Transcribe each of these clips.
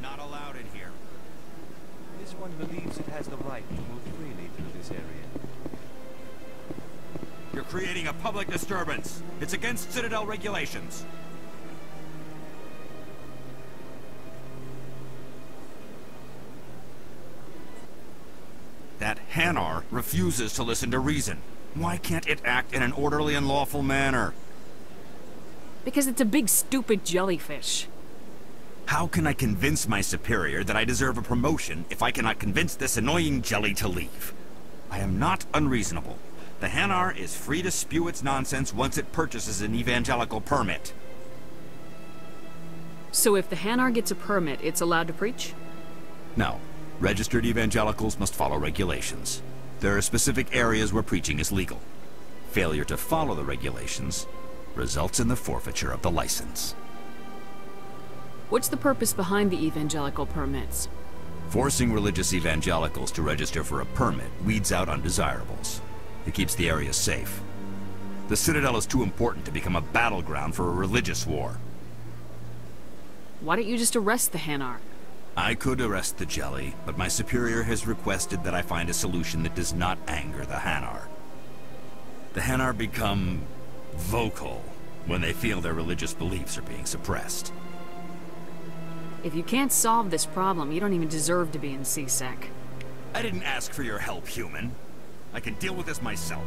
not allowed in here. This one believes it has the right to move freely through this area. You're creating a public disturbance. It's against Citadel regulations. That Hanar refuses to listen to reason. Why can't it act in an orderly and lawful manner? Because it's a big stupid jellyfish. How can I convince my superior that I deserve a promotion if I cannot convince this annoying jelly to leave? I am not unreasonable. The Hanar is free to spew its nonsense once it purchases an evangelical permit. So if the Hanar gets a permit, it's allowed to preach? No. Registered evangelicals must follow regulations. There are specific areas where preaching is legal. Failure to follow the regulations results in the forfeiture of the license. What's the purpose behind the evangelical permits? Forcing religious evangelicals to register for a permit weeds out undesirables. It keeps the area safe. The Citadel is too important to become a battleground for a religious war. Why don't you just arrest the Hanar? I could arrest the Jelly, but my superior has requested that I find a solution that does not anger the Hanar. The Hanar become... vocal when they feel their religious beliefs are being suppressed. If you can't solve this problem, you don't even deserve to be in C-Sec. I didn't ask for your help, human. I can deal with this myself.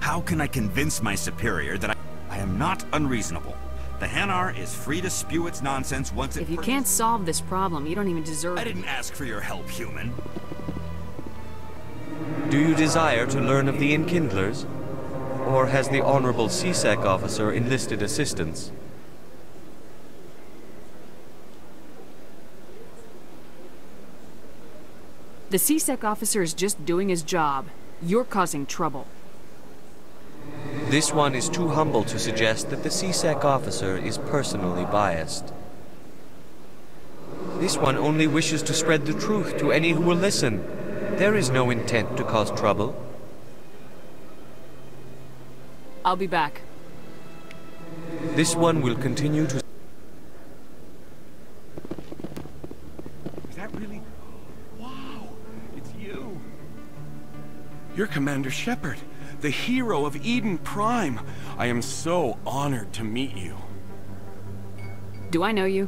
How can I convince my superior that I, I am not unreasonable? The Hanar is free to spew its nonsense once it... If you can't solve this problem, you don't even deserve I didn't ask for your help, human. Do you desire to learn of the Enkindlers? Or has the Honorable C-Sec officer enlisted assistance? The C-Sec officer is just doing his job. You're causing trouble. This one is too humble to suggest that the C-Sec officer is personally biased. This one only wishes to spread the truth to any who will listen. There is no intent to cause trouble. I'll be back. This one will continue to... You're Commander Shepard, the hero of Eden Prime. I am so honored to meet you. Do I know you?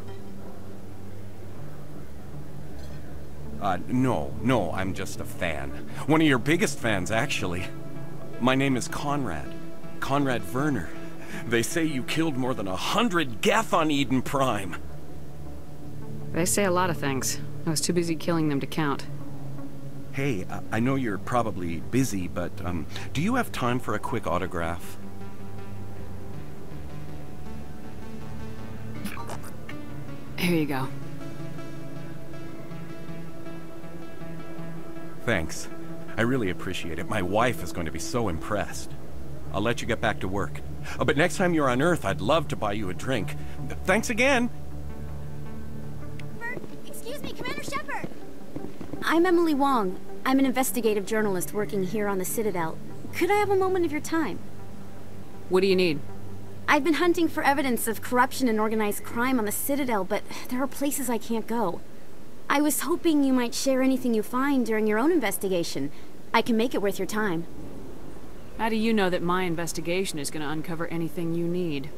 Uh, no, no, I'm just a fan. One of your biggest fans, actually. My name is Conrad. Conrad Werner. They say you killed more than a hundred Geth on Eden Prime. They say a lot of things. I was too busy killing them to count. Hey, uh, I know you're probably busy, but, um, do you have time for a quick autograph? Here you go. Thanks. I really appreciate it. My wife is going to be so impressed. I'll let you get back to work. Uh, but next time you're on Earth, I'd love to buy you a drink. Thanks again! Bert, excuse me, Commander Shepard! I'm Emily Wong. I'm an investigative journalist working here on the Citadel. Could I have a moment of your time? What do you need? I've been hunting for evidence of corruption and organized crime on the Citadel, but there are places I can't go. I was hoping you might share anything you find during your own investigation. I can make it worth your time. How do you know that my investigation is going to uncover anything you need?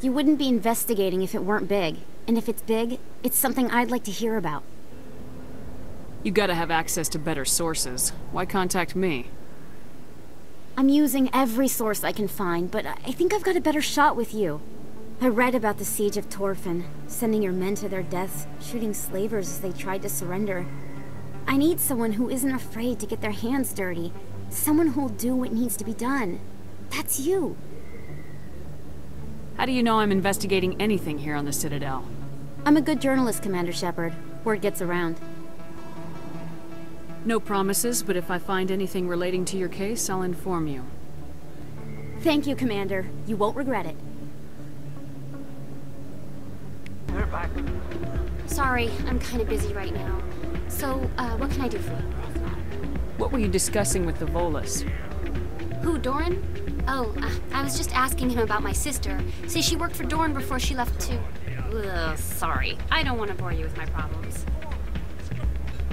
You wouldn't be investigating if it weren't big. And if it's big, it's something I'd like to hear about. You gotta have access to better sources. Why contact me? I'm using every source I can find, but I think I've got a better shot with you. I read about the siege of Torfan, sending your men to their deaths, shooting slavers as they tried to surrender. I need someone who isn't afraid to get their hands dirty, someone who'll do what needs to be done. That's you. How do you know I'm investigating anything here on the Citadel? I'm a good journalist, Commander Shepard. Word gets around. No promises, but if I find anything relating to your case, I'll inform you. Thank you, Commander. You won't regret it. They're back. Sorry, I'm kind of busy right now. So, uh, what can I do for you? What were you discussing with the Volus? Who, Doran? Oh, uh, I was just asking him about my sister. Say she worked for Doran before she left too. Ugh, sorry. I don't want to bore you with my problems.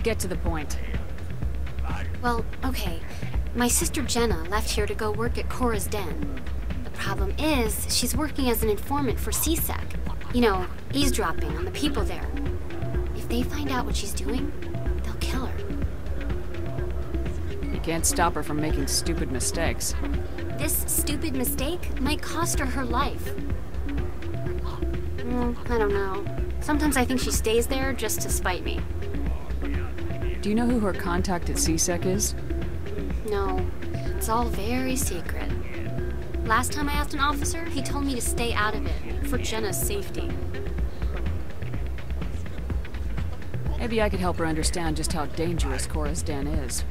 Get to the point. Well, okay. My sister Jenna left here to go work at Chora's Den. The problem is, she's working as an informant for CSEC. You know, eavesdropping on the people there. If they find out what she's doing, they'll kill her. You can't stop her from making stupid mistakes. This stupid mistake might cost her her life. Mm, I don't know. Sometimes I think she stays there just to spite me. Do you know who her contact at CSEC is? No, it's all very secret. Last time I asked an officer, he told me to stay out of it, for Jenna's safety. Maybe I could help her understand just how dangerous Chora's Den is.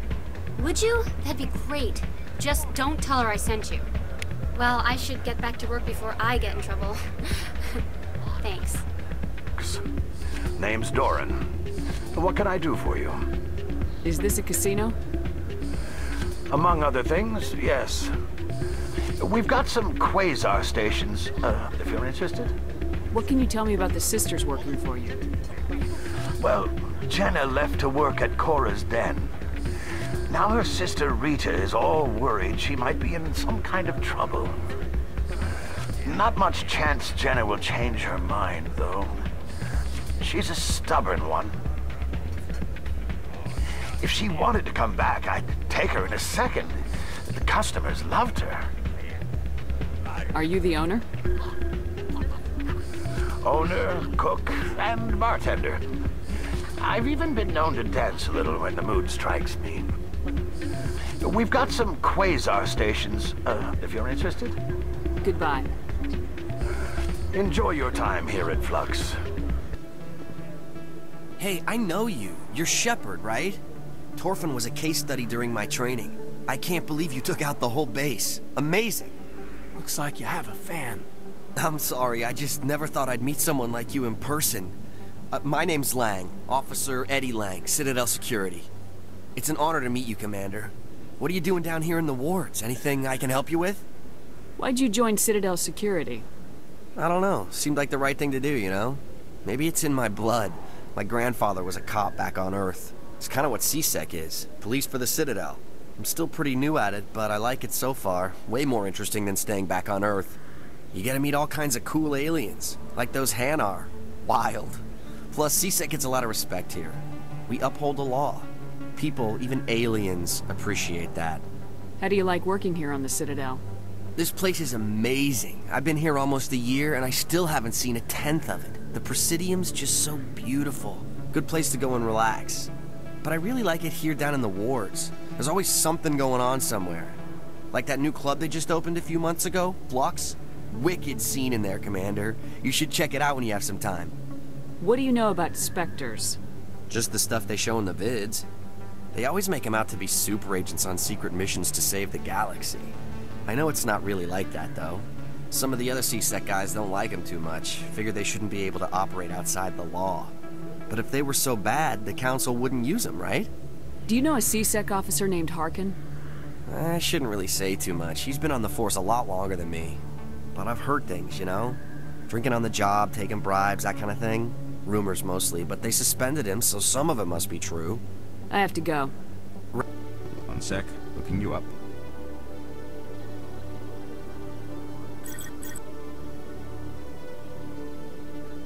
Would you? That'd be great. Just don't tell her I sent you. Well, I should get back to work before I get in trouble. Thanks. Name's Doran. What can I do for you? Is this a casino? Among other things, yes. We've got some quasar stations, uh, if you're interested. What can you tell me about the sisters working for you? Well, Jenna left to work at Chora's den. Now her sister Rita is all worried she might be in some kind of trouble. Not much chance Jenna will change her mind, though. She's a stubborn one. If she wanted to come back, I'd take her in a second. The customers loved her. Are you the owner? Owner, cook, and bartender. I've even been known to dance a little when the mood strikes me. We've got some quasar stations, uh, if you're interested. Goodbye. Enjoy your time here at Flux. Hey, I know you. You're Shepard, right? Torfan was a case study during my training. I can't believe you took out the whole base. Amazing. Looks like you have a fan. I'm sorry, I just never thought I'd meet someone like you in person. Uh, my name's Lang, Officer Eddie Lang, Citadel Security. It's an honor to meet you, Commander. What are you doing down here in the wards? Anything I can help you with? Why'd you join Citadel Security? I don't know. Seemed like the right thing to do, you know? Maybe it's in my blood. My grandfather was a cop back on Earth. It's kind of what CSEC is. Police for the Citadel. I'm still pretty new at it, but I like it so far. Way more interesting than staying back on Earth. You get to meet all kinds of cool aliens, like those Hanar. Wild. Plus, CSEC gets a lot of respect here. We uphold the law. People, even aliens, appreciate that. How do you like working here on the Citadel? This place is amazing. I've been here almost a year, and I still haven't seen a tenth of it. The Presidium's just so beautiful. Good place to go and relax. But I really like it here down in the wards. There's always something going on somewhere. Like that new club they just opened a few months ago, Flux. Wicked scene in there, Commander. You should check it out when you have some time. What do you know about Spectres? Just the stuff they show in the vids. They always make them out to be super agents on secret missions to save the galaxy. I know it's not really like that, though. Some of the other CSEC guys don't like them too much, figure they shouldn't be able to operate outside the law. But if they were so bad, the Council wouldn't use them, right? Do you know a CSEC officer named Harkin? I shouldn't really say too much. He's been on the force a lot longer than me. But I've heard things, you know? Drinking on the job, taking bribes, that kind of thing. Rumors mostly, but they suspended him, so some of it must be true. I have to go. One sec, looking you up.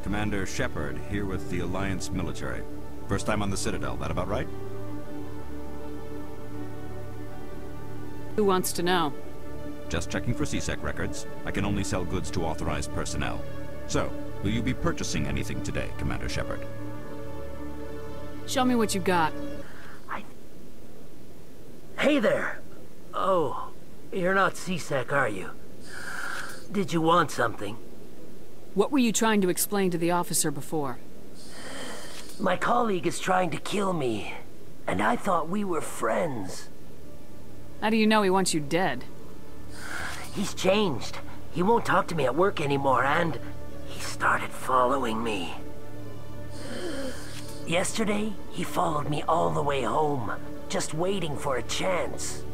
Commander Shepard, here with the Alliance military. First time on the Citadel, that about right? Who wants to know? Just checking for CSEC records. I can only sell goods to authorized personnel. So, will you be purchasing anything today, Commander Shepard? Show me what you got. I... Hey there! Oh, you're not CSEC, are you? Did you want something? What were you trying to explain to the officer before? My colleague is trying to kill me, and I thought we were friends. How do you know he wants you dead? He's changed. He won't talk to me at work anymore, and he started following me. Yesterday, he followed me all the way home, just waiting for a chance.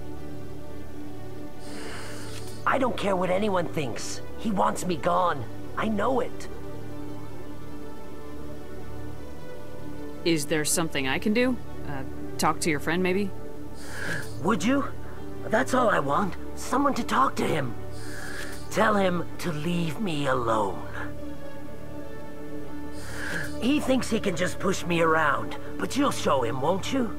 I don't care what anyone thinks. He wants me gone. I know it. Is there something I can do? Uh, talk to your friend, maybe? Would you? That's all I want. Someone to talk to him. Tell him to leave me alone. He thinks he can just push me around, but you'll show him, won't you?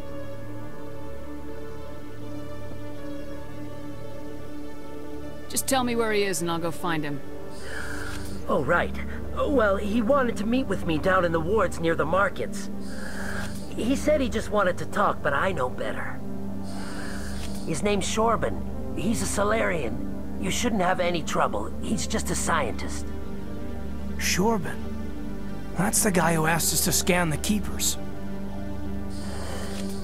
Just tell me where he is and I'll go find him. Oh, right. Well, he wanted to meet with me down in the wards near the markets. He said he just wanted to talk, but I know better. His name's Chorban. He's a Salarian. You shouldn't have any trouble. He's just a scientist. Chorban? That's the guy who asked us to scan the Keepers.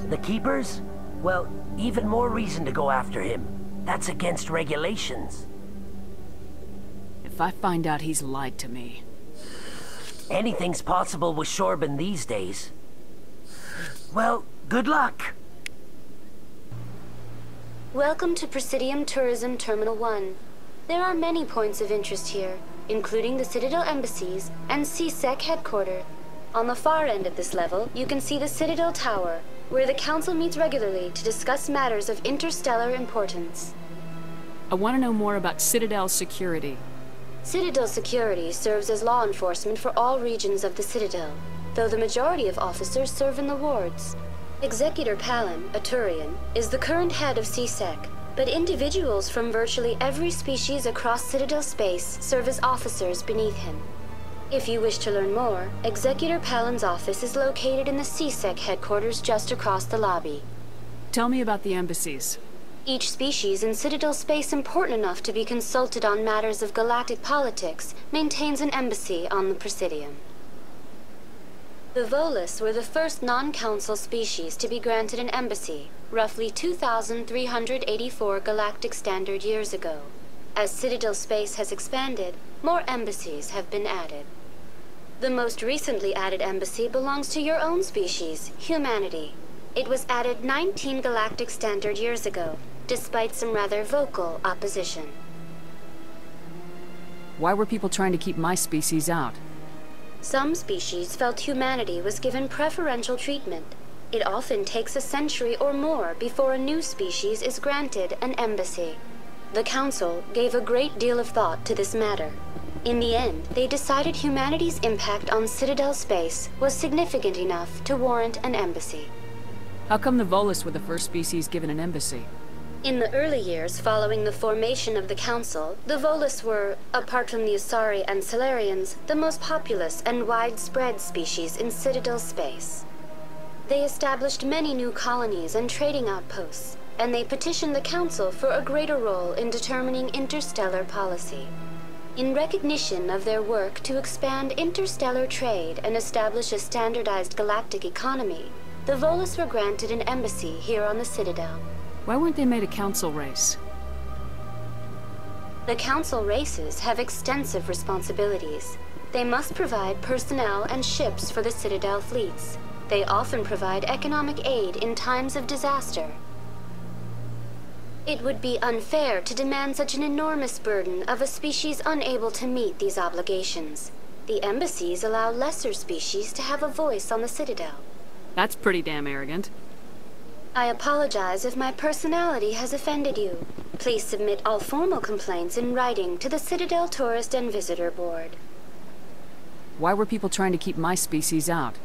The Keepers? Well, even more reason to go after him. That's against regulations. If I find out he's lied to me... Anything's possible with Chorban these days. Well, good luck! Welcome to Presidium Tourism Terminal 1. There are many points of interest here, including the Citadel embassies and CSEC headquarters. On the far end of this level, you can see the Citadel Tower, where the Council meets regularly to discuss matters of interstellar importance. I want to know more about Citadel security. Citadel security serves as law enforcement for all regions of the Citadel, though the majority of officers serve in the wards. Executor Pallin, a Turian, is the current head of CSEC, but individuals from virtually every species across Citadel space serve as officers beneath him. If you wish to learn more, Executor Pallin's office is located in the CSEC headquarters just across the lobby. Tell me about the embassies. Each species in Citadel space important enough to be consulted on matters of galactic politics maintains an embassy on the Presidium. The Volus were the first non-council species to be granted an embassy, roughly 2,384 galactic standard years ago. As Citadel space has expanded, more embassies have been added. The most recently added embassy belongs to your own species, humanity. It was added 19 galactic standard years ago, despite some rather vocal opposition. Why were people trying to keep my species out? Some species felt humanity was given preferential treatment. It often takes a century or more before a new species is granted an embassy. The Council gave a great deal of thought to this matter. In the end, they decided humanity's impact on Citadel space was significant enough to warrant an embassy. How come the Volus were the first species given an embassy? In the early years following the formation of the Council, the Volus were, apart from the Asari and Salarians, the most populous and widespread species in Citadel space. They established many new colonies and trading outposts, and they petitioned the Council for a greater role in determining interstellar policy. In recognition of their work to expand interstellar trade and establish a standardized galactic economy, the Volus were granted an embassy here on the Citadel. Why weren't they made a council race? The council races have extensive responsibilities. They must provide personnel and ships for the Citadel fleets. They often provide economic aid in times of disaster. It would be unfair to demand such an enormous burden of a species unable to meet these obligations. The embassies allow lesser species to have a voice on the Citadel. That's pretty damn arrogant. I apologize if my personality has offended you. Please submit all formal complaints in writing to the Citadel Tourist and Visitor Board. Why were people trying to keep my species out?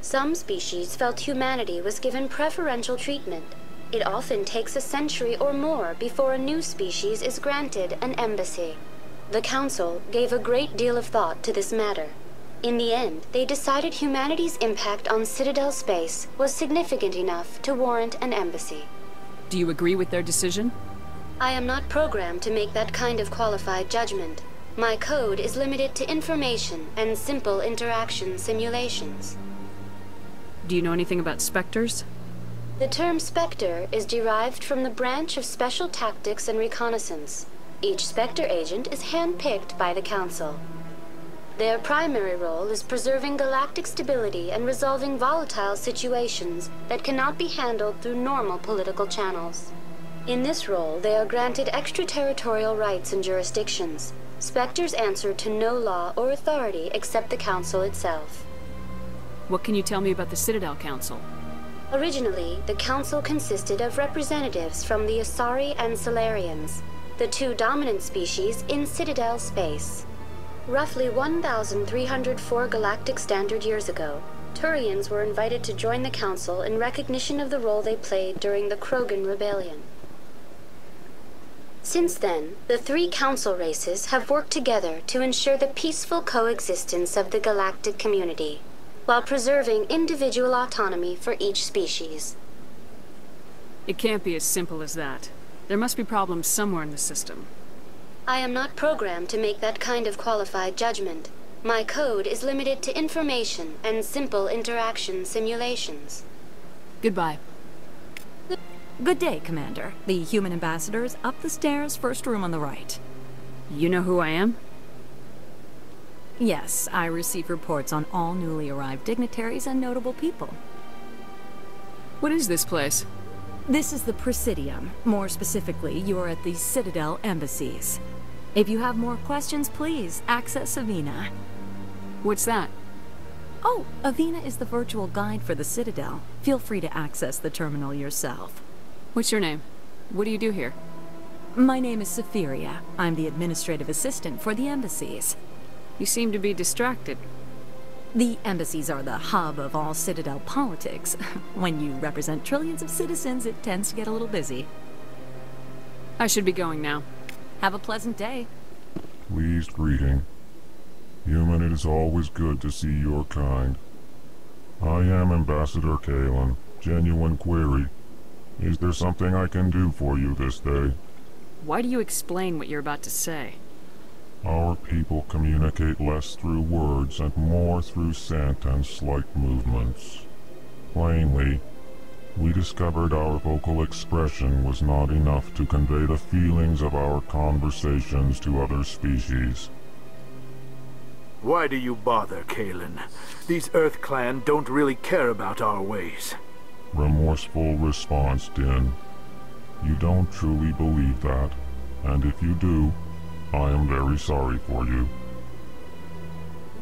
Some species felt humanity was given preferential treatment. It often takes a century or more before a new species is granted an embassy. The Council gave a great deal of thought to this matter. In the end, they decided humanity's impact on Citadel space was significant enough to warrant an embassy. Do you agree with their decision? I am not programmed to make that kind of qualified judgment. My code is limited to information and simple interaction simulations. Do you know anything about specters? The term Spectre is derived from the branch of Special Tactics and Reconnaissance. Each Spectre agent is handpicked by the Council. Their primary role is preserving galactic stability and resolving volatile situations that cannot be handled through normal political channels. In this role, they are granted extraterritorial rights and jurisdictions. Spectres answer to no law or authority except the Council itself. What can you tell me about the Citadel Council? Originally, the council consisted of representatives from the Asari and Salarians, the two dominant species in Citadel space. Roughly 1,304 galactic standard years ago, Turians were invited to join the council in recognition of the role they played during the Krogan Rebellion. Since then, the three council races have worked together to ensure the peaceful coexistence of the galactic community, while preserving individual autonomy for each species. It can't be as simple as that. There must be problems somewhere in the system. I am not programmed to make that kind of qualified judgment. My code is limited to information and simple interaction simulations. Goodbye. Good day, Commander. The human ambassador is up the stairs, first room on the right. You know who I am? Yes, I receive reports on all newly arrived dignitaries and notable people. What is this place? This is the Presidium. More specifically, you are at the Citadel embassies. If you have more questions, please access Avina. What's that? Oh, Avina is the virtual guide for the Citadel. Feel free to access the terminal yourself. What's your name? What do you do here? My name is Safiria. I'm the administrative assistant for the embassies. You seem to be distracted. The embassies are the hub of all Citadel politics. when you represent trillions of citizens, it tends to get a little busy. I should be going now. Have a pleasant day. Pleased greeting. Human, it is always good to see your kind. I am Ambassador Calyn. Genuine query. Is there something I can do for you this day? Why do you explain what you're about to say? Our people communicate less through words and more through scent and slight movements. Plainly, we discovered our vocal expression was not enough to convey the feelings of our conversations to other species. Why do you bother, Calyn? These Earth Clan don't really care about our ways. Remorseful response, Din. You don't truly believe that, and if you do, I am very sorry for you.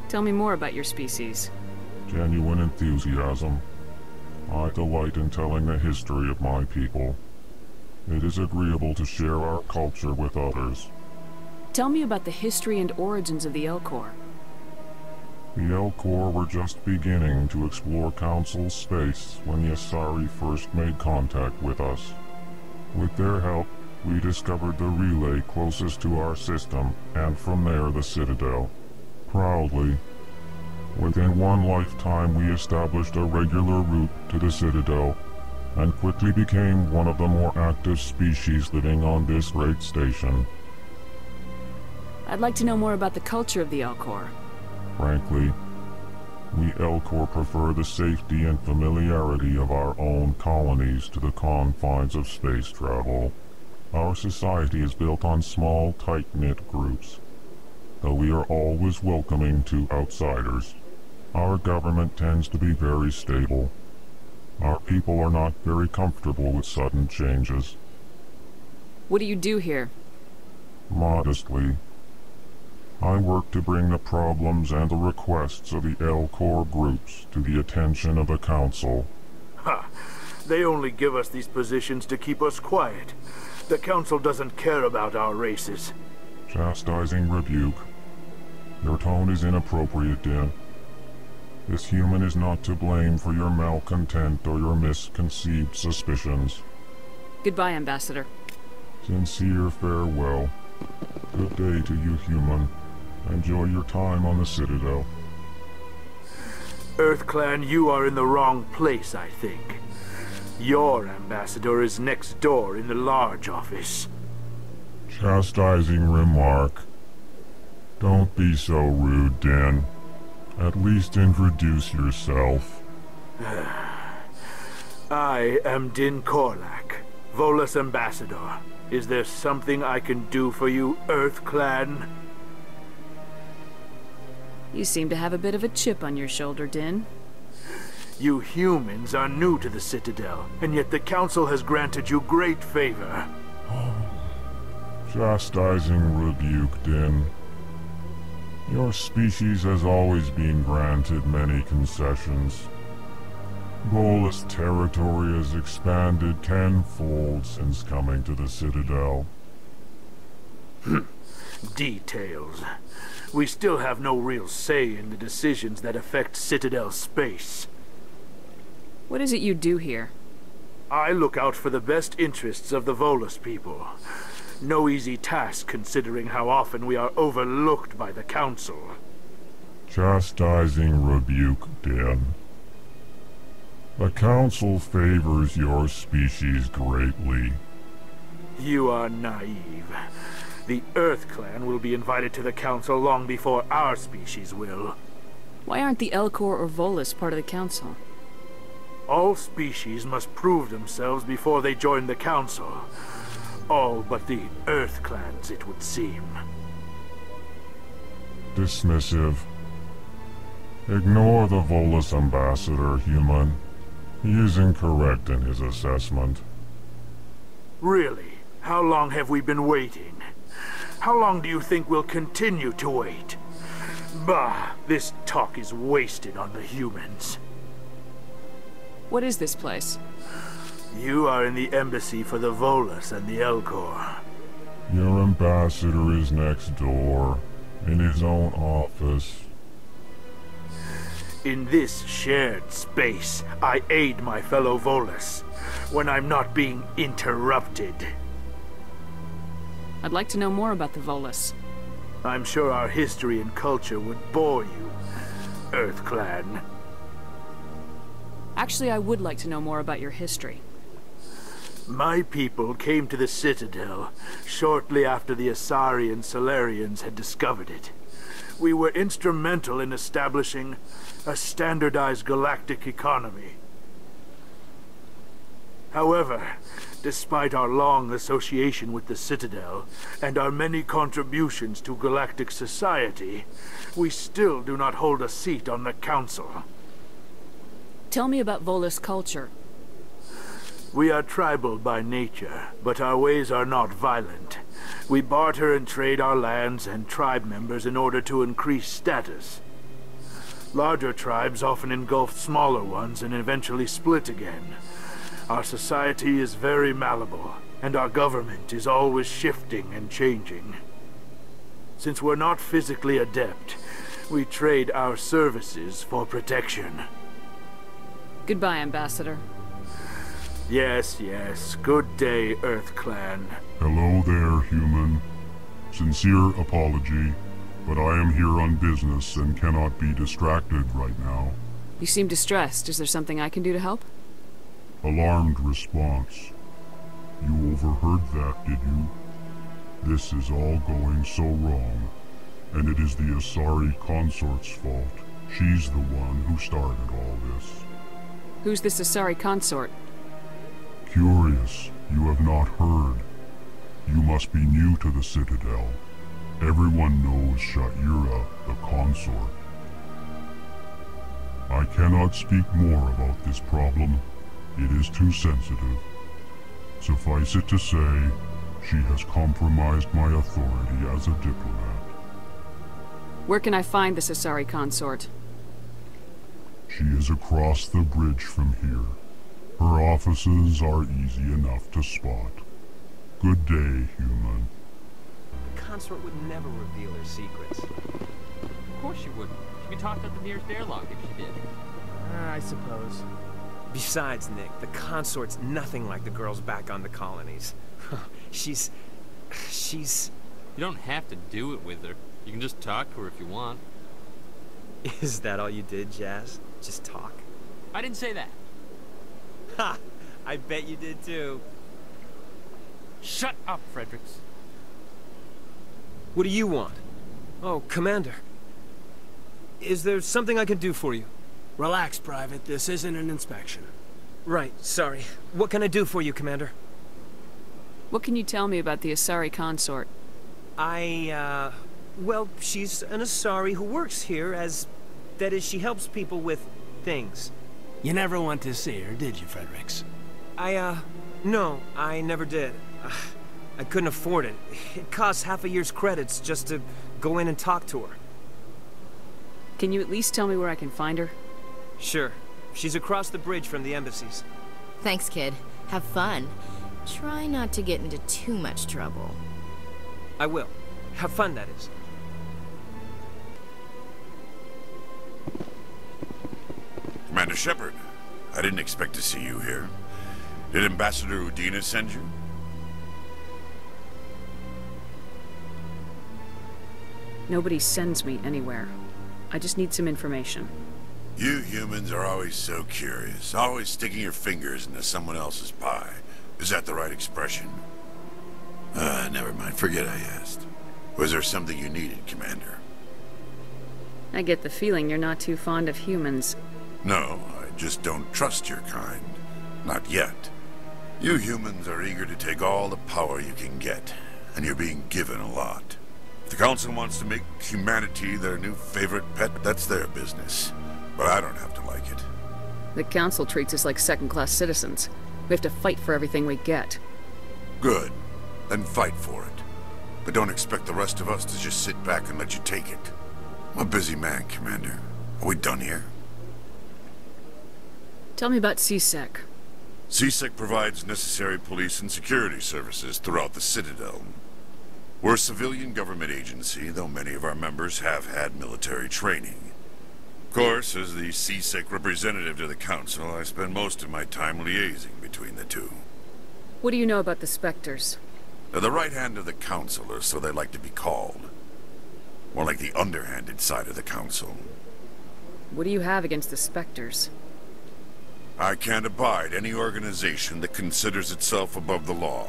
Tell me more about your species. Genuine enthusiasm. I delight in telling the history of my people. It is agreeable to share our culture with others. Tell me about the history and origins of the Elcor. The Elcor were just beginning to explore Council space when the Asari first made contact with us. With their help, we discovered the relay closest to our system, and from there the Citadel. Proudly, within one lifetime we established a regular route to the Citadel, and quickly became one of the more active species living on this great station. I'd like to know more about the culture of the Elcor. Frankly, we Elcor prefer the safety and familiarity of our own colonies to the confines of space travel. Our society is built on small, tight-knit groups, though we are always welcoming to outsiders. Our government tends to be very stable. Our people are not very comfortable with sudden changes. What do you do here? Modestly, I work to bring the problems and the requests of the Elcor groups to the attention of the Council. Ha! They only give us these positions to keep us quiet. The Council doesn't care about our races. Chastising rebuke. Your tone is inappropriate, Din. This human is not to blame for your malcontent or your misconceived suspicions. Goodbye, Ambassador. Sincere farewell. Good day to you, human. Enjoy your time on the Citadel. EarthClan, you are in the wrong place, I think. Your ambassador is next door in the large office. Chastising remark. Don't be so rude, Din. At least introduce yourself. I am Din Korlak, Volus ambassador. Is there something I can do for you, EarthClan? You seem to have a bit of a chip on your shoulder, Din. You humans are new to the Citadel, and yet the Council has granted you great favor. Chastising rebuke, Din. Your species has always been granted many concessions. Volus territory has expanded tenfold since coming to the Citadel. Details. We still have no real say in the decisions that affect Citadel space. What is it you do here? I look out for the best interests of the Volus people. No easy task considering how often we are overlooked by the Council. Chastising rebuke, Den. The Council favors your species greatly. You are naive. The Earth Clan will be invited to the Council long before our species will. Why aren't the Elcor or Volus part of the Council? All species must prove themselves before they join the Council. All but the Earth Clans, it would seem. Dismissive. Ignore the Volus ambassador, human. He is incorrect in his assessment. Really? How long have we been waiting? How long do you think we'll continue to wait? Bah, this talk is wasted on the humans. What is this place? You are in the embassy for the Volus and the Elcor. Your ambassador is next door, in his own office. In this shared space, I aid my fellow Volus when I'm not being interrupted. I'd like to know more about the Volus. I'm sure our history and culture would bore you, Earth Clan. Actually, I would like to know more about your history. My people came to the Citadel shortly after the Asari and Salarians had discovered it. We were instrumental in establishing a standardized galactic economy. However, despite our long association with the Citadel and our many contributions to galactic society, we still do not hold a seat on the Council. Tell me about Volus culture. We are tribal by nature, but our ways are not violent. We barter and trade our lands and tribe members in order to increase status. Larger tribes often engulf smaller ones and eventually split again. Our society is very malleable, and our government is always shifting and changing. Since we're not physically adept, we trade our services for protection. Goodbye, Ambassador. Yes, yes. Good day, Earth Clan. Hello there, human. Sincere apology, but I am here on business and cannot be distracted right now. You seem distressed. Is there something I can do to help? Alarmed response. You overheard that, did you? This is all going so wrong, and it is the Asari consort's fault. She's the one who started all this. Who's this Asari consort? Curious, you have not heard. You must be new to the Citadel. Everyone knows Sha'ira, the consort. I cannot speak more about this problem. It is too sensitive. Suffice it to say, she has compromised my authority as a diplomat. Where can I find this Asari consort? She is across the bridge from here. Her offices are easy enough to spot. Good day, human. The consort would never reveal her secrets. Of course she wouldn't. She'd be talked at the nearest airlock if she did. Uh, I suppose. Besides, Nick, the consort's nothing like the girls back on the colonies. she's... she's... You don't have to do it with her. You can just talk to her if you want. Is that all you did, Jazz? Just talk? I didn't say that. Ha! I bet you did too. Shut up, Fredericks. What do you want? Oh, Commander. Is there something I can do for you? Relax, Private. This isn't an inspection. Right, sorry. What can I do for you, Commander? What can you tell me about the Asari consort? I, uh... Well, she's an Asari who works here as... That is, she helps people with things. You never went to see her, did you, Fredericks? I, uh... No, I never did. I couldn't afford it. It costs half a year's credits just to go in and talk to her. Can you at least tell me where I can find her? Sure. She's across the bridge from the embassies. Thanks, kid. Have fun. Try not to get into too much trouble. I will. Have fun, that is. Commander Shepard, I didn't expect to see you here. Did Ambassador Udina send you? Nobody sends me anywhere. I just need some information. You humans are always so curious, always sticking your fingers into someone else's pie. Is that the right expression? Ah, uh, never mind. Forget I asked. Was there something you needed, Commander? I get the feeling you're not too fond of humans. No, I just don't trust your kind. Not yet. You humans are eager to take all the power you can get, and you're being given a lot. If the Council wants to make humanity their new favorite pet, that's their business. But I don't have to like it. The Council treats us like second-class citizens. We have to fight for everything we get. Good. Then fight for it. But don't expect the rest of us to just sit back and let you take it. I'm a busy man, Commander. Are we done here? Tell me about C-Sec. C-Sec provides necessary police and security services throughout the Citadel. We're a civilian government agency, though many of our members have had military training. Of course, as the C-Sec representative to the Council, I spend most of my time liaising between the two. What do you know about the Spectres? They're the right hand of the Council, or so they like to be called. More like the underhanded side of the Council. What do you have against the Spectres? I can't abide any organization that considers itself above the law.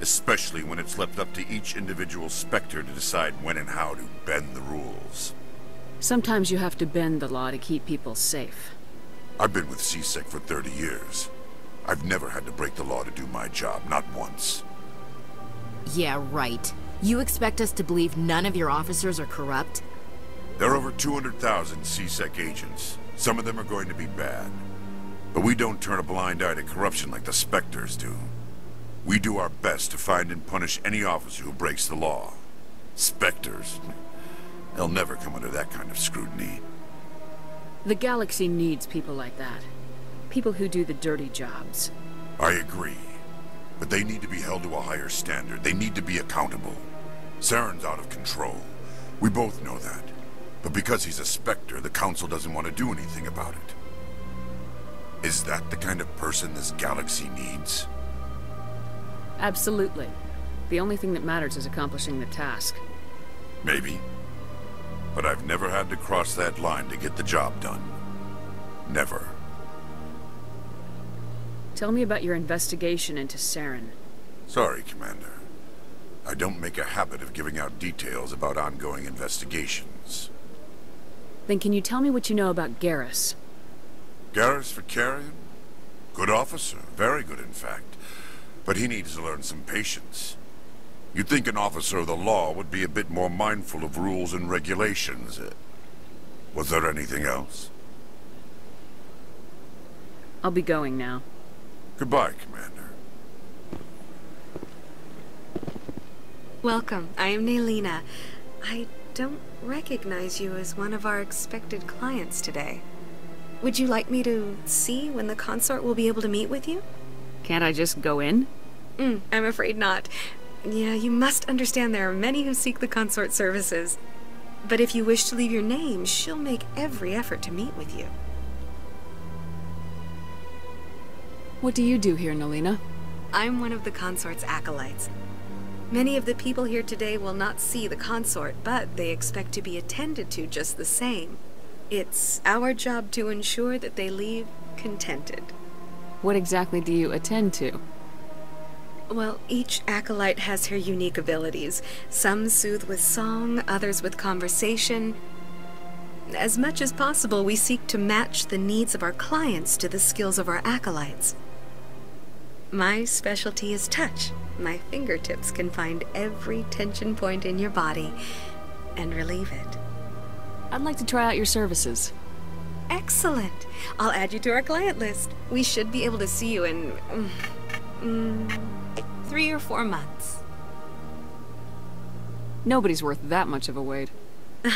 Especially when it's left up to each individual Spectre to decide when and how to bend the rules. Sometimes you have to bend the law to keep people safe. I've been with C-Sec for 30 years. I've never had to break the law to do my job, not once. Yeah, right. You expect us to believe none of your officers are corrupt? There are over 200,000 C-Sec agents. Some of them are going to be bad. But we don't turn a blind eye to corruption like the Spectres do. We do our best to find and punish any officer who breaks the law. Spectres? They'll never come under that kind of scrutiny. The galaxy needs people like that. People who do the dirty jobs. I agree. But they need to be held to a higher standard. They need to be accountable. Saren's out of control. We both know that. But because he's a Spectre, the Council doesn't want to do anything about it. Is that the kind of person this galaxy needs? Absolutely. The only thing that matters is accomplishing the task. Maybe. But I've never had to cross that line to get the job done. Never. Tell me about your investigation into Saren. Sorry, Commander. I don't make a habit of giving out details about ongoing investigations. Then can you tell me what you know about Garrus? Garrus Vakarian? Good officer. Very good, in fact. But he needs to learn some patience. You'd think an officer of the law would be a bit more mindful of rules and regulations. Was there anything else? I'll be going now. Goodbye, Commander. Welcome. I am Nelyna. I don't recognize you as one of our expected clients today. Would you like me to see when the consort will be able to meet with you? Can't I just go in? Mm, I'm afraid not. Yeah, you must understand there are many who seek the consort services. But if you wish to leave your name, she'll make every effort to meet with you. What do you do here, Nelyna? I'm one of the consort's acolytes. Many of the people here today will not see the consort, but they expect to be attended to just the same. It's our job to ensure that they leave contented. What exactly do you attend to? Well, each acolyte has her unique abilities. Some soothe with song, others with conversation. As much as possible, we seek to match the needs of our clients to the skills of our acolytes. My specialty is touch. My fingertips can find every tension point in your body and relieve it. I'd like to try out your services. Excellent. I'll add you to our client list. We should be able to see you in... Um, three or four months. Nobody's worth that much of a wait.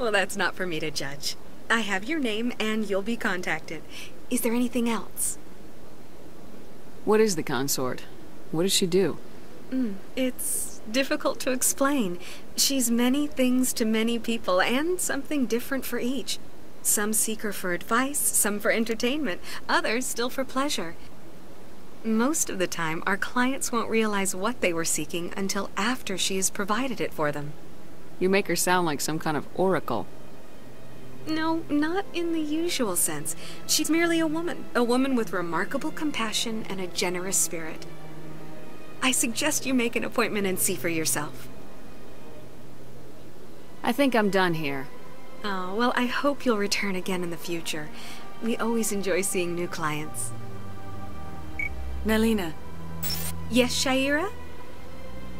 Well, that's not for me to judge. I have your name and you'll be contacted. Is there anything else? What is the consort? What does she do? Mm, it's difficult to explain. She's many things to many people and something different for each. Some seek her for advice, some for entertainment, others still for pleasure. Most of the time, our clients won't realize what they were seeking until after she has provided it for them. You make her sound like some kind of oracle. No, not in the usual sense. She's merely a woman. A woman with remarkable compassion and a generous spirit. I suggest you make an appointment and see for yourself. I think I'm done here. Oh, well, I hope you'll return again in the future. We always enjoy seeing new clients. Nelyna. Yes, Sha'ira?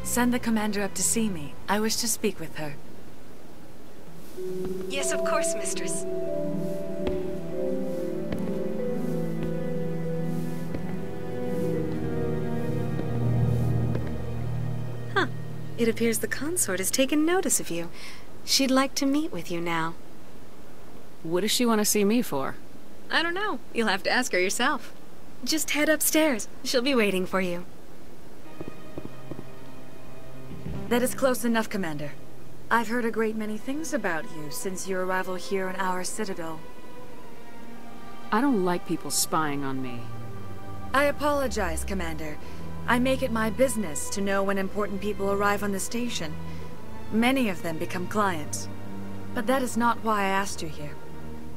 Send the commander up to see me. I wish to speak with her. Yes, of course, mistress. It appears the consort has taken notice of you. She'd like to meet with you now. What does she want to see me for? I don't know. You'll have to ask her yourself. Just head upstairs. She'll be waiting for you. That is close enough, Commander. I've heard a great many things about you since your arrival here in our citadel. I don't like people spying on me. I apologize, Commander. I make it my business to know when important people arrive on the station. Many of them become clients. But that is not why I asked you here.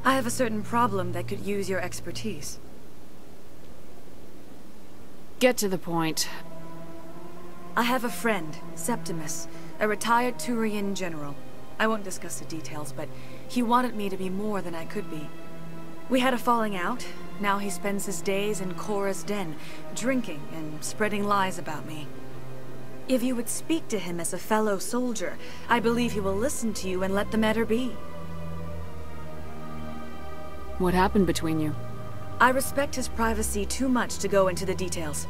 I have a certain problem that could use your expertise. Get to the point. I have a friend, Septimus, a retired Turian general. I won't discuss the details, but he wanted me to be more than I could be. We had a falling out. Now he spends his days in Chora's den, drinking and spreading lies about me. If you would speak to him as a fellow soldier, I believe he will listen to you and let the matter be. What happened between you? I respect his privacy too much to go into the details.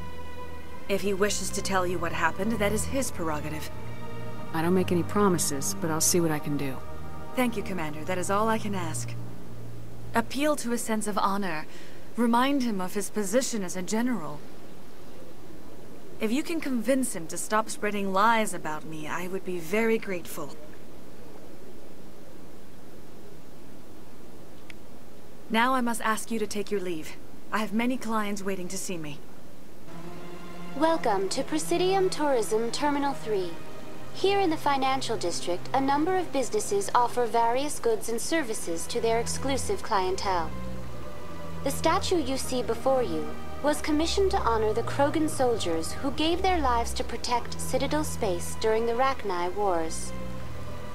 If he wishes to tell you what happened, that is his prerogative. I don't make any promises, but I'll see what I can do. Thank you, Commander. That is all I can ask. Appeal to his sense of honor. Remind him of his position as a general. If you can convince him to stop spreading lies about me, I would be very grateful. Now I must ask you to take your leave. I have many clients waiting to see me. Welcome to Presidium Tourism Terminal 3. Here in the financial district, a number of businesses offer various goods and services to their exclusive clientele. The statue you see before you was commissioned to honor the Krogan soldiers who gave their lives to protect Citadel space during the Rachni Wars.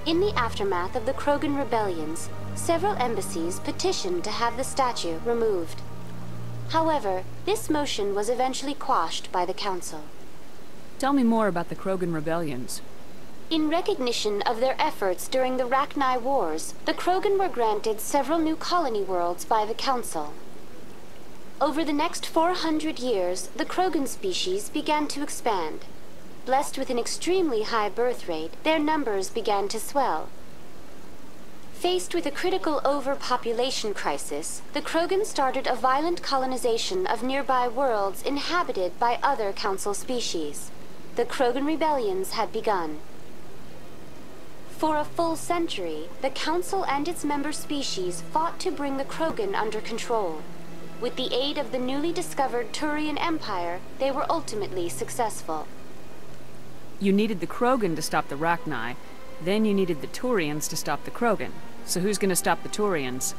In the aftermath of the Krogan rebellions, several embassies petitioned to have the statue removed. However, this motion was eventually quashed by the Council. Tell me more about the Krogan rebellions. In recognition of their efforts during the Rachni Wars, the Krogan were granted several new colony worlds by the Council. Over the next 400 years, the Krogan species began to expand. Blessed with an extremely high birth rate, their numbers began to swell. Faced with a critical overpopulation crisis, the Krogan started a violent colonization of nearby worlds inhabited by other Council species. The Krogan rebellions had begun. For a full century, the Council and its member species fought to bring the Krogan under control. With the aid of the newly discovered Turian Empire, they were ultimately successful. You needed the Krogan to stop the Rachni, then you needed the Turians to stop the Krogan. So who's gonna stop the Turians?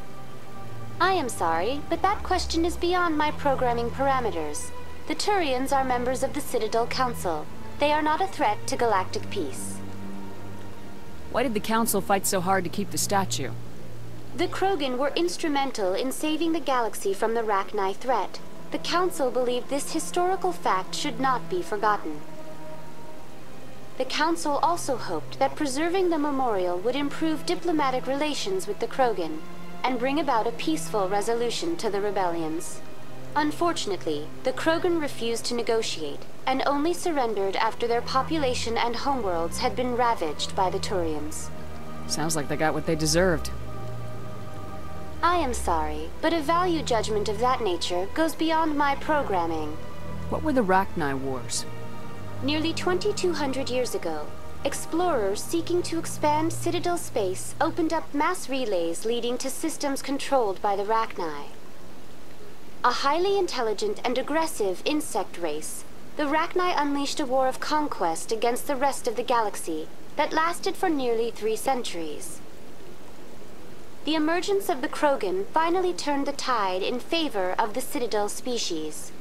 I am sorry, but that question is beyond my programming parameters. The Turians are members of the Citadel Council. They are not a threat to galactic peace. Why did the Council fight so hard to keep the statue? The Krogan were instrumental in saving the galaxy from the Rachni threat. The Council believed this historical fact should not be forgotten. The Council also hoped that preserving the memorial would improve diplomatic relations with the Krogan and bring about a peaceful resolution to the rebellions. Unfortunately, the Krogan refused to negotiate and only surrendered after their population and homeworlds had been ravaged by the Turians. Sounds like they got what they deserved. I am sorry, but a value judgment of that nature goes beyond my programming. What were the Rachni Wars? Nearly 2,200 years ago, explorers seeking to expand Citadel space opened up mass relays leading to systems controlled by the Rachni. A highly intelligent and aggressive insect race, the Rachni unleashed a war of conquest against the rest of the galaxy that lasted for nearly three centuries. The emergence of the Krogan finally turned the tide in favor of the Citadel species.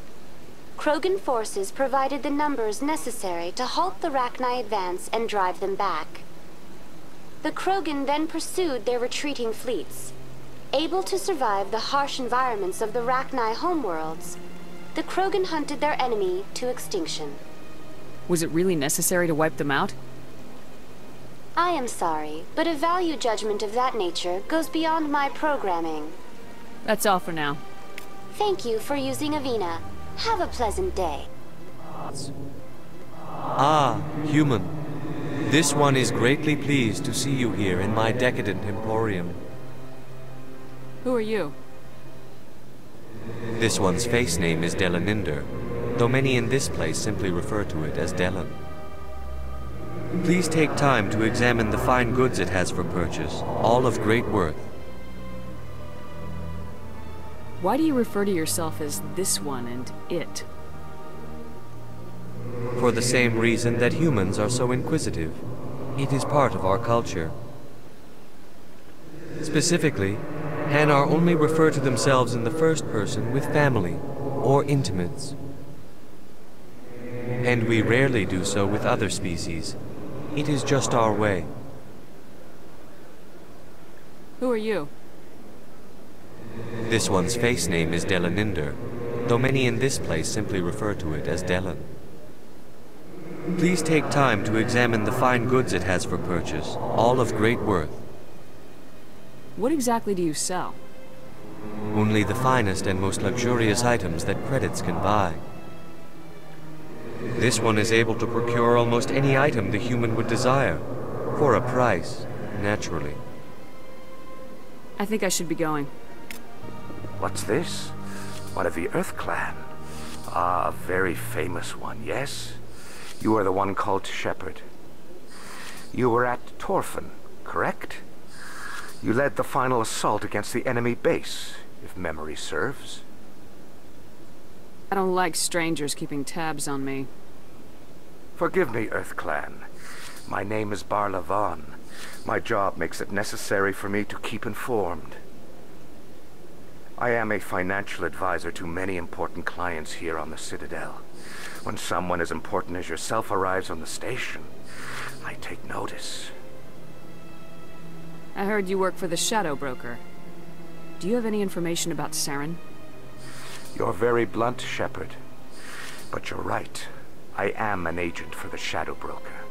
Krogan forces provided the numbers necessary to halt the Rachni advance and drive them back. The Krogan then pursued their retreating fleets. Able to survive the harsh environments of the Rachni homeworlds, the Krogan hunted their enemy to extinction. Was it really necessary to wipe them out? I am sorry, but a value judgment of that nature goes beyond my programming. That's all for now. Thank you for using Avina. Have a pleasant day. Ah, human. This one is greatly pleased to see you here in my decadent emporium. Who are you? This one's face name is Delaninder, though many in this place simply refer to it as Delan. Please take time to examine the fine goods it has for purchase, all of great worth. Why do you refer to yourself as this one and it? For the same reason that humans are so inquisitive. It is part of our culture. Specifically, Hanar only refer to themselves in the first person with family or intimates. And we rarely do so with other species. It is just our way. Who are you? This one's face name is Delaninder, though many in this place simply refer to it as Delan. Please take time to examine the fine goods it has for purchase, all of great worth. What exactly do you sell? Only the finest and most luxurious items that credits can buy. This one is able to procure almost any item the human would desire, for a price, naturally. I think I should be going. What's this? One of the Earth Clan. Ah, a very famous one, yes? You are the one called Shepard. You were at Torfan, correct? You led the final assault against the enemy base, if memory serves. I don't like strangers keeping tabs on me. Forgive me, Earth Clan. My name is Barla Von. My job makes it necessary for me to keep informed. I am a financial advisor to many important clients here on the Citadel. When someone as important as yourself arrives on the station, I take notice. I heard you work for the Shadow Broker. Do you have any information about Saren? You're very blunt, Shepard. But you're right. I am an agent for the Shadow Broker.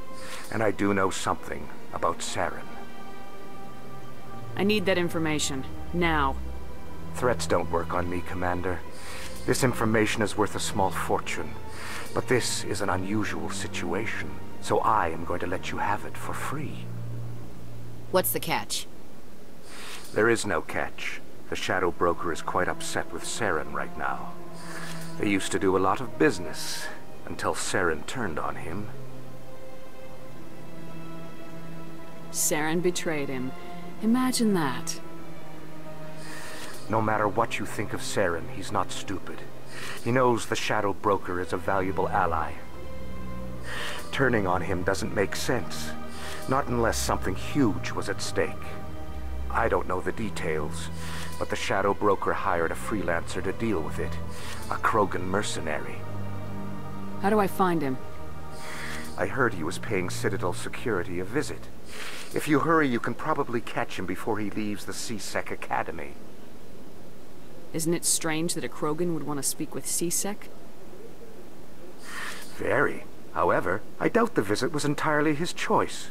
And I do know something about Saren. I need that information. Now. Threats don't work on me, Commander. This information is worth a small fortune. But this is an unusual situation, so I am going to let you have it for free. What's the catch? There is no catch. The Shadow Broker is quite upset with Saren right now. They used to do a lot of business, until Saren turned on him. Saren betrayed him. Imagine that. No matter what you think of Saren, he's not stupid. He knows the Shadow Broker is a valuable ally. Turning on him doesn't make sense. Not unless something huge was at stake. I don't know the details, but the Shadow Broker hired a freelancer to deal with it. A Krogan mercenary. How do I find him? I heard he was paying Citadel security a visit. If you hurry, you can probably catch him before he leaves the C-Sec Academy. Isn't it strange that a Krogan would want to speak with C-Sec? Very. However, I doubt the visit was entirely his choice.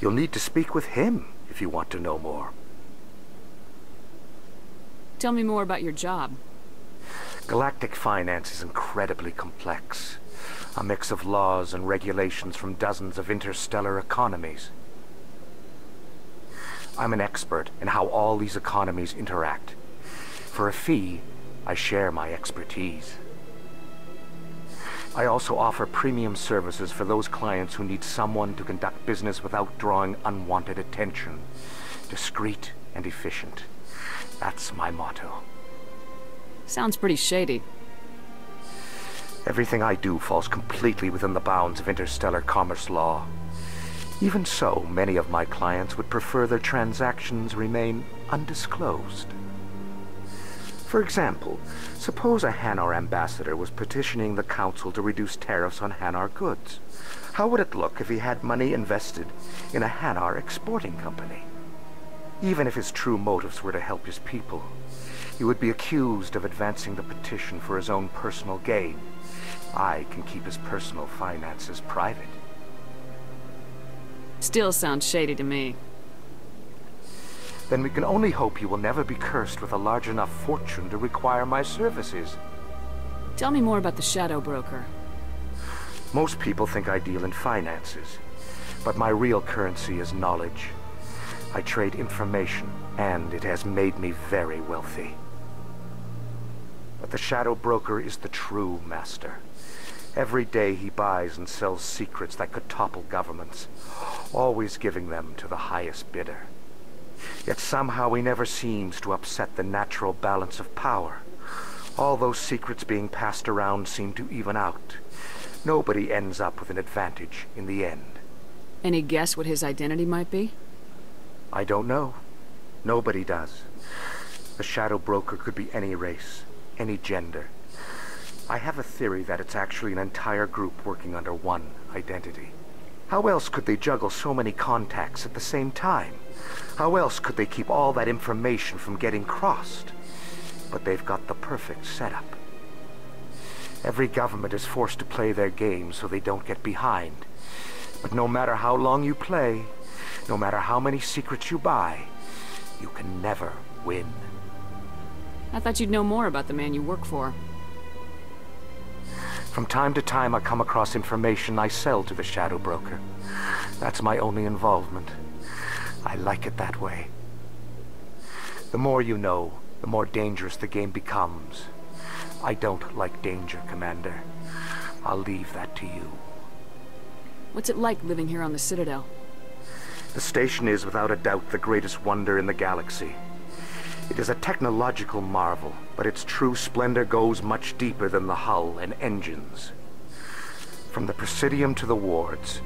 You'll need to speak with him if you want to know more. Tell me more about your job. Galactic finance is incredibly complex. A mix of laws and regulations from dozens of interstellar economies. I'm an expert in how all these economies interact. For a fee, I share my expertise. I also offer premium services for those clients who need someone to conduct business without drawing unwanted attention. Discreet and efficient. That's my motto. Sounds pretty shady. Everything I do falls completely within the bounds of interstellar commerce law. Even so, many of my clients would prefer their transactions remain undisclosed. For example, suppose a Hanar ambassador was petitioning the Council to reduce tariffs on Hanar goods. How would it look if he had money invested in a Hanar exporting company? Even if his true motives were to help his people, he would be accused of advancing the petition for his own personal gain. I can keep his personal finances private. Still sounds shady to me. Then we can only hope you will never be cursed with a large enough fortune to require my services. Tell me more about the Shadow Broker. Most people think I deal in finances, but my real currency is knowledge. I trade information, and it has made me very wealthy. But the Shadow Broker is the true master. Every day he buys and sells secrets that could topple governments, always giving them to the highest bidder. Yet somehow he never seems to upset the natural balance of power. All those secrets being passed around seem to even out. Nobody ends up with an advantage in the end. Any guess what his identity might be? I don't know. Nobody does. The Shadow Broker could be any race, any gender. I have a theory that it's actually an entire group working under one identity. How else could they juggle so many contacts at the same time? How else could they keep all that information from getting crossed? But they've got the perfect setup. Every government is forced to play their game so they don't get behind. But no matter how long you play, no matter how many secrets you buy, you can never win. I thought you'd know more about the man you work for. From time to time I come across information I sell to the Shadow Broker. That's my only involvement. I like it that way. The more you know, the more dangerous the game becomes. I don't like danger, Commander. I'll leave that to you. What's it like living here on the Citadel? The station is without a doubt the greatest wonder in the galaxy. It is a technological marvel, but its true splendor goes much deeper than the hull and engines. From the Presidium to the wards,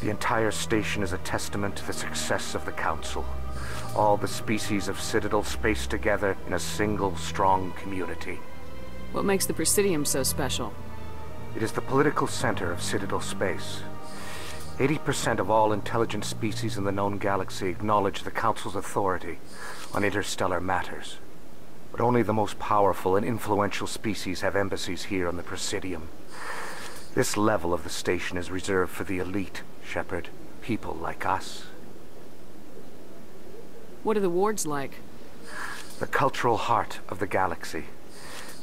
the entire station is a testament to the success of the Council. All the species of Citadel spaced together in a single, strong community. What makes the Presidium so special? It is the political center of Citadel space. 80% of all intelligent species in the known galaxy acknowledge the Council's authority on interstellar matters. But only the most powerful and influential species have embassies here on the Presidium. This level of the station is reserved for the elite, Shepard. People like us. What are the wards like? The cultural heart of the galaxy.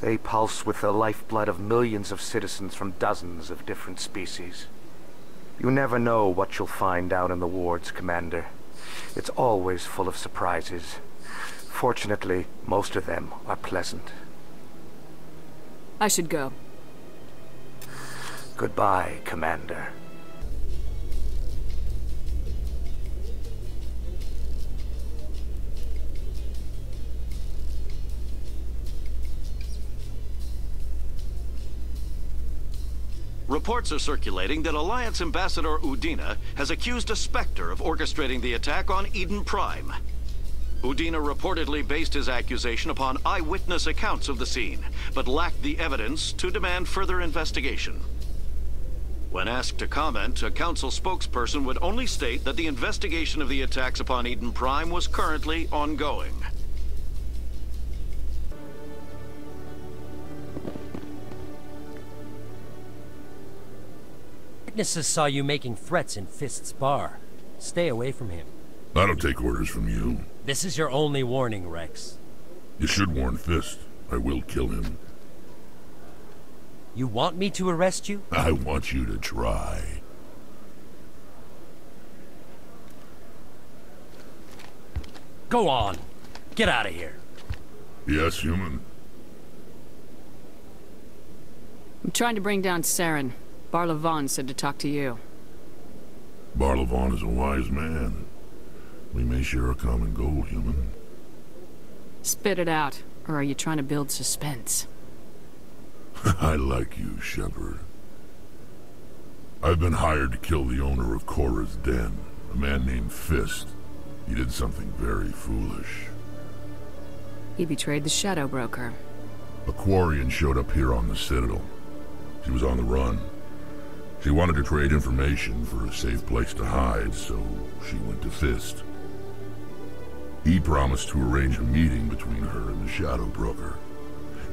They pulse with the lifeblood of millions of citizens from dozens of different species. You never know what you'll find out in the wards, Commander. It's always full of surprises. Fortunately, most of them are pleasant. I should go. Goodbye, Commander. Reports are circulating that Alliance Ambassador Udina has accused a Spectre of orchestrating the attack on Eden Prime. Udina reportedly based his accusation upon eyewitness accounts of the scene, but lacked the evidence to demand further investigation. When asked to comment, a council spokesperson would only state that the investigation of the attacks upon Eden Prime was currently ongoing. Witnesses saw you making threats in Fist's bar. Stay away from him. I don't take orders from you. This is your only warning, Wrex. You should warn Fist. I will kill him. You want me to arrest you? I want you to try. Go on. Get out of here. Yes, human. I'm trying to bring down Saren. Barla Von said to talk to you. Barla Von is a wise man. We may share a common goal, human. Spit it out, or are you trying to build suspense? I like you, Shepard. I've been hired to kill the owner of Chora's Den, a man named Fist. He did something very foolish. He betrayed the Shadow Broker. A Quarian showed up here on the Citadel. She was on the run. She wanted to trade information for a safe place to hide, so she went to Fist. He promised to arrange a meeting between her and the Shadow Broker.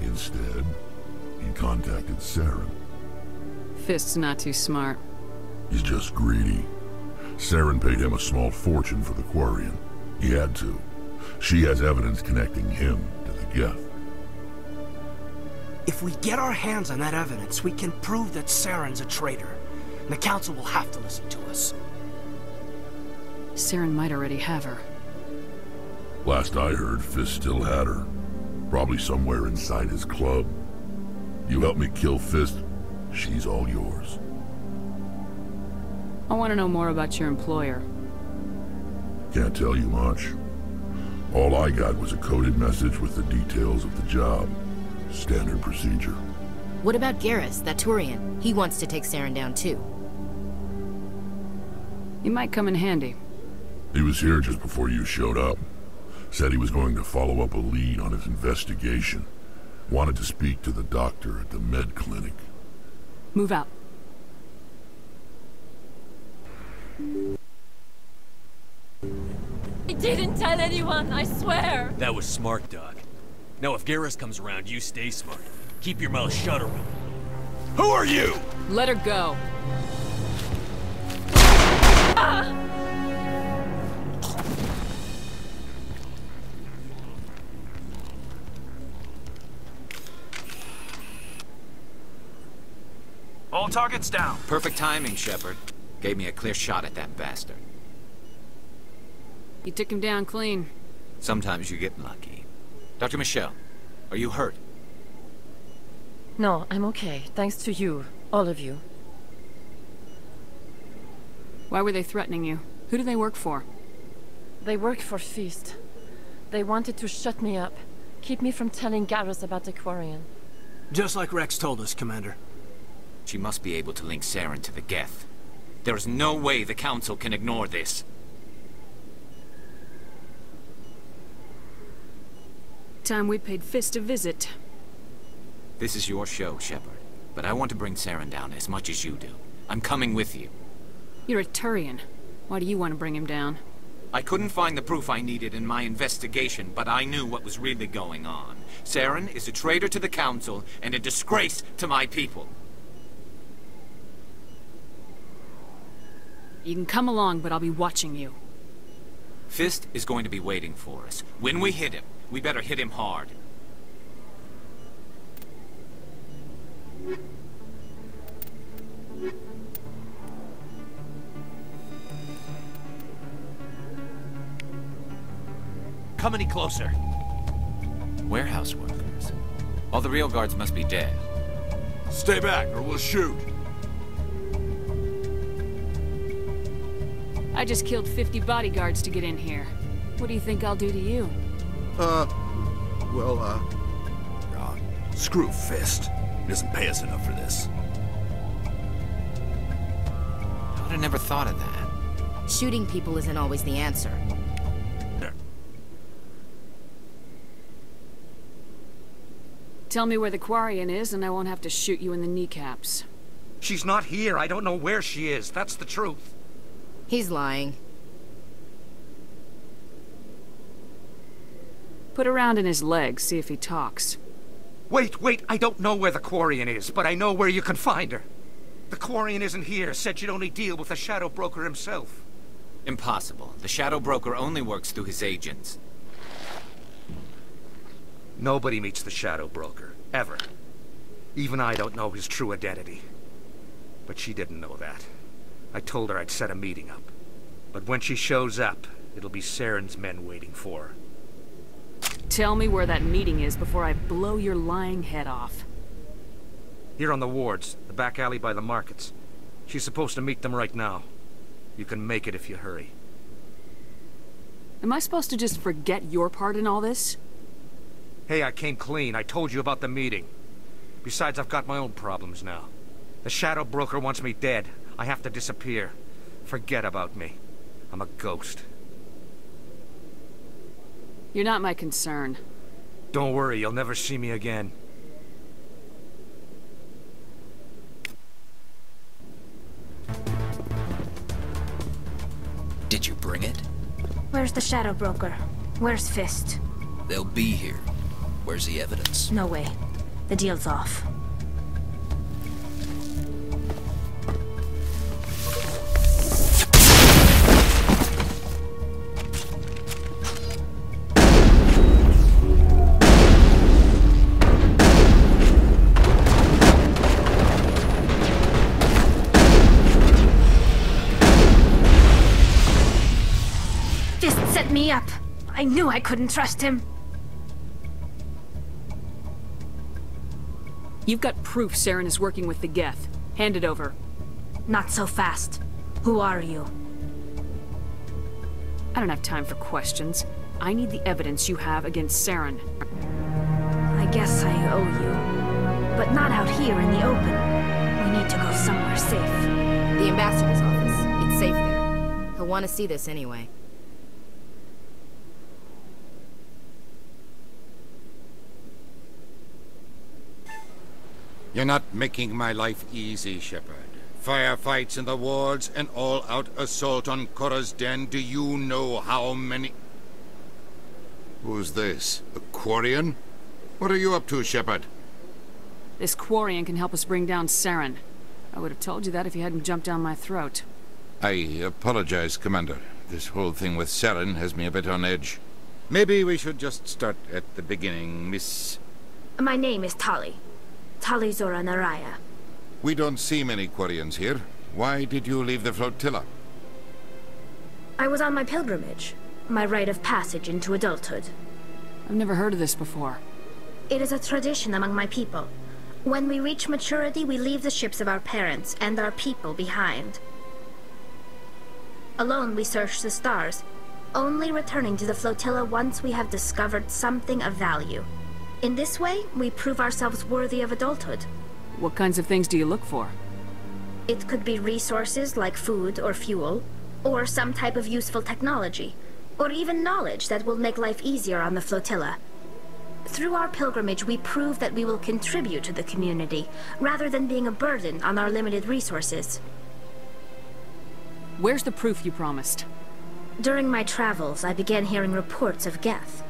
Instead, he contacted Saren. Fist's not too smart. He's just greedy. Saren paid him a small fortune for the Quarian. He had to. She has evidence connecting him to the Geth. If we get our hands on that evidence, we can prove that Saren's a traitor. And the Council will have to listen to us. Saren might already have her. Last I heard, Fist still had her. Probably somewhere inside his club. You help me kill Fist, she's all yours. I want to know more about your employer. Can't tell you much. All I got was a coded message with the details of the job. Standard procedure. What about Garrus, that Turian? He wants to take Saren down too. He might come in handy. He was here just before you showed up. Said he was going to follow up a lead on his investigation. Wanted to speak to the doctor at the med clinic. Move out. I didn't tell anyone, I swear! That was smart, Doc. Now if Garrus comes around, you stay smart. Keep your mouth shut around. Who are you? Let her go. All targets down. Perfect timing, Shepard. Gave me a clear shot at that bastard. You took him down clean. Sometimes you get lucky. Dr. Michel, are you hurt? No, I'm okay. Thanks to you. All of you. Why were they threatening you? Who do they work for? They work for Fist. They wanted to shut me up. Keep me from telling Garrus about the Quarian. Just like Wrex told us, Commander. She must be able to link Saren to the Geth. There is no way the Council can ignore this. Time we paid Fist a visit. This is your show, Shepard. But I want to bring Saren down as much as you do. I'm coming with you. You're a Turian. Why do you want to bring him down? I couldn't find the proof I needed in my investigation, but I knew what was really going on. Saren is a traitor to the Council and a disgrace to my people. You can come along, but I'll be watching you. Fist is going to be waiting for us. When we hit him, we better hit him hard. Come any closer. Warehouse workers. All the real guards must be dead. Stay back, or we'll shoot. I just killed 50 bodyguards to get in here. What do you think I'll do to you? Uh, well, uh... Uh, screw Fist. He doesn't pay us enough for this. I'd have never thought of that. Shooting people isn't always the answer. Tell me where the Quarian is, and I won't have to shoot you in the kneecaps. She's not here. I don't know where she is. That's the truth. He's lying. Put a round in his leg, see if he talks. Wait, wait, I don't know where the Quarian is, but I know where you can find her. The Quarian isn't here, said she'd only deal with the Shadow Broker himself. Impossible. The Shadow Broker only works through his agents. Nobody meets the Shadow Broker, ever. Even I don't know his true identity. But she didn't know that. I told her I'd set a meeting up. But when she shows up, it'll be Saren's men waiting for her. Tell me where that meeting is before I blow your lying head off. Here on the wards, the back alley by the markets. She's supposed to meet them right now. You can make it if you hurry. Am I supposed to just forget your part in all this? Hey, I came clean. I told you about the meeting. Besides, I've got my own problems now. The Shadow Broker wants me dead. I have to disappear. Forget about me. I'm a ghost. You're not my concern. Don't worry, you'll never see me again. Did you bring it? Where's the Shadow Broker? Where's Fist? They'll be here. Where's the evidence? No way. The deal's off. Me up. I knew I couldn't trust him. You've got proof Saren is working with the Geth. Hand it over. Not so fast. Who are you? I don't have time for questions. I need the evidence you have against Saren. I guess I owe you. But not out here in the open. We need to go somewhere safe. The ambassador's office. It's safe there. He'll want to see this anyway. You're not making my life easy, Shepard. Firefights in the wards, an all-out assault on Chora's den. Do you know how many... Who's this? A Quarian? What are you up to, Shepard? This Quarian can help us bring down Saren. I would have told you that if you hadn't jumped down my throat. I apologize, Commander. This whole thing with Saren has me a bit on edge. Maybe we should just start at the beginning, Miss... My name is Tali. Tali'Zorah nar Rayya. We don't see many Quarians here. Why did you leave the flotilla? I was on my pilgrimage. My rite of passage into adulthood. I've never heard of this before. It is a tradition among my people. When we reach maturity, we leave the ships of our parents and our people behind. Alone, we search the stars, only returning to the flotilla once we have discovered something of value. In this way, we prove ourselves worthy of adulthood. What kinds of things do you look for? It could be resources like food or fuel, or some type of useful technology, or even knowledge that will make life easier on the flotilla. Through our pilgrimage, we prove that we will contribute to the community, rather than being a burden on our limited resources. Where's the proof you promised? During my travels, I began hearing reports of Geth.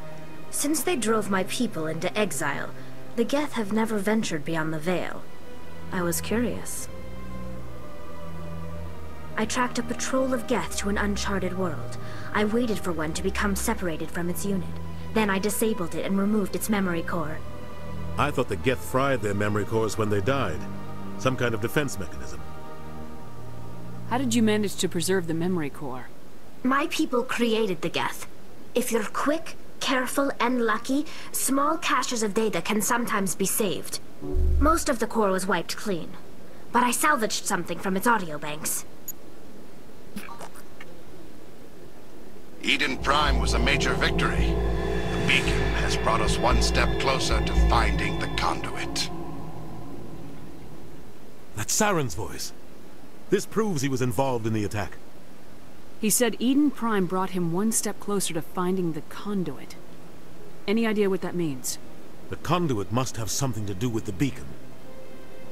Since they drove my people into exile, the Geth have never ventured beyond the Veil. I was curious. I tracked a patrol of Geth to an uncharted world. I waited for one to become separated from its unit. Then I disabled it and removed its memory core. I thought the Geth fried their memory cores when they died. Some kind of defense mechanism. How did you manage to preserve the memory core? My people created the Geth. If you're quick, careful, and lucky, small caches of data can sometimes be saved. Most of the core was wiped clean, but I salvaged something from its audio banks. Eden Prime was a major victory. The beacon has brought us one step closer to finding the conduit. That's Saren's voice. This proves he was involved in the attack. He said Eden Prime brought him one step closer to finding the conduit. Any idea what that means? The conduit must have something to do with the beacon.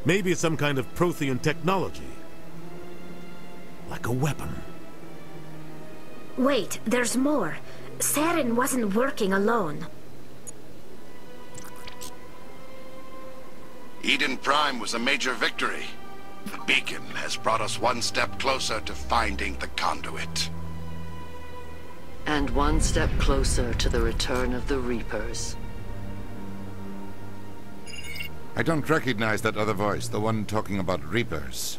Maybe it's some kind of Prothean technology. Like a weapon. Wait, there's more. Saren wasn't working alone. Eden Prime was a major victory. The beacon has brought us one step closer to finding the conduit. And one step closer to the return of the Reapers. I don't recognize that other voice, the one talking about Reapers.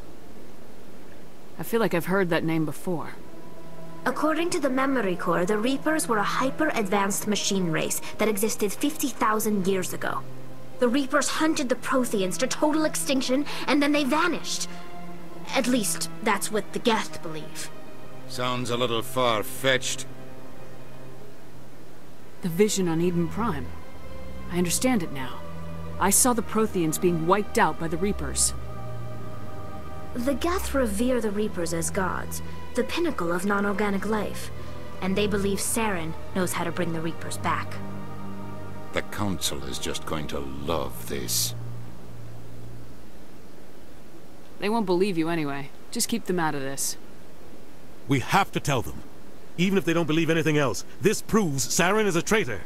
I feel like I've heard that name before. According to the Memory Core, the Reapers were a hyper-advanced machine race that existed 50,000 years ago. The Reapers hunted the Protheans to total extinction, and then they vanished. At least, that's what the Geth believe. Sounds a little far-fetched. The vision on Eden Prime. I understand it now. I saw the Protheans being wiped out by the Reapers. The Geth revere the Reapers as gods, the pinnacle of non-organic life. And they believe Saren knows how to bring the Reapers back. The Council is just going to love this. They won't believe you anyway. Just keep them out of this. We have to tell them. Even if they don't believe anything else, this proves Saren is a traitor.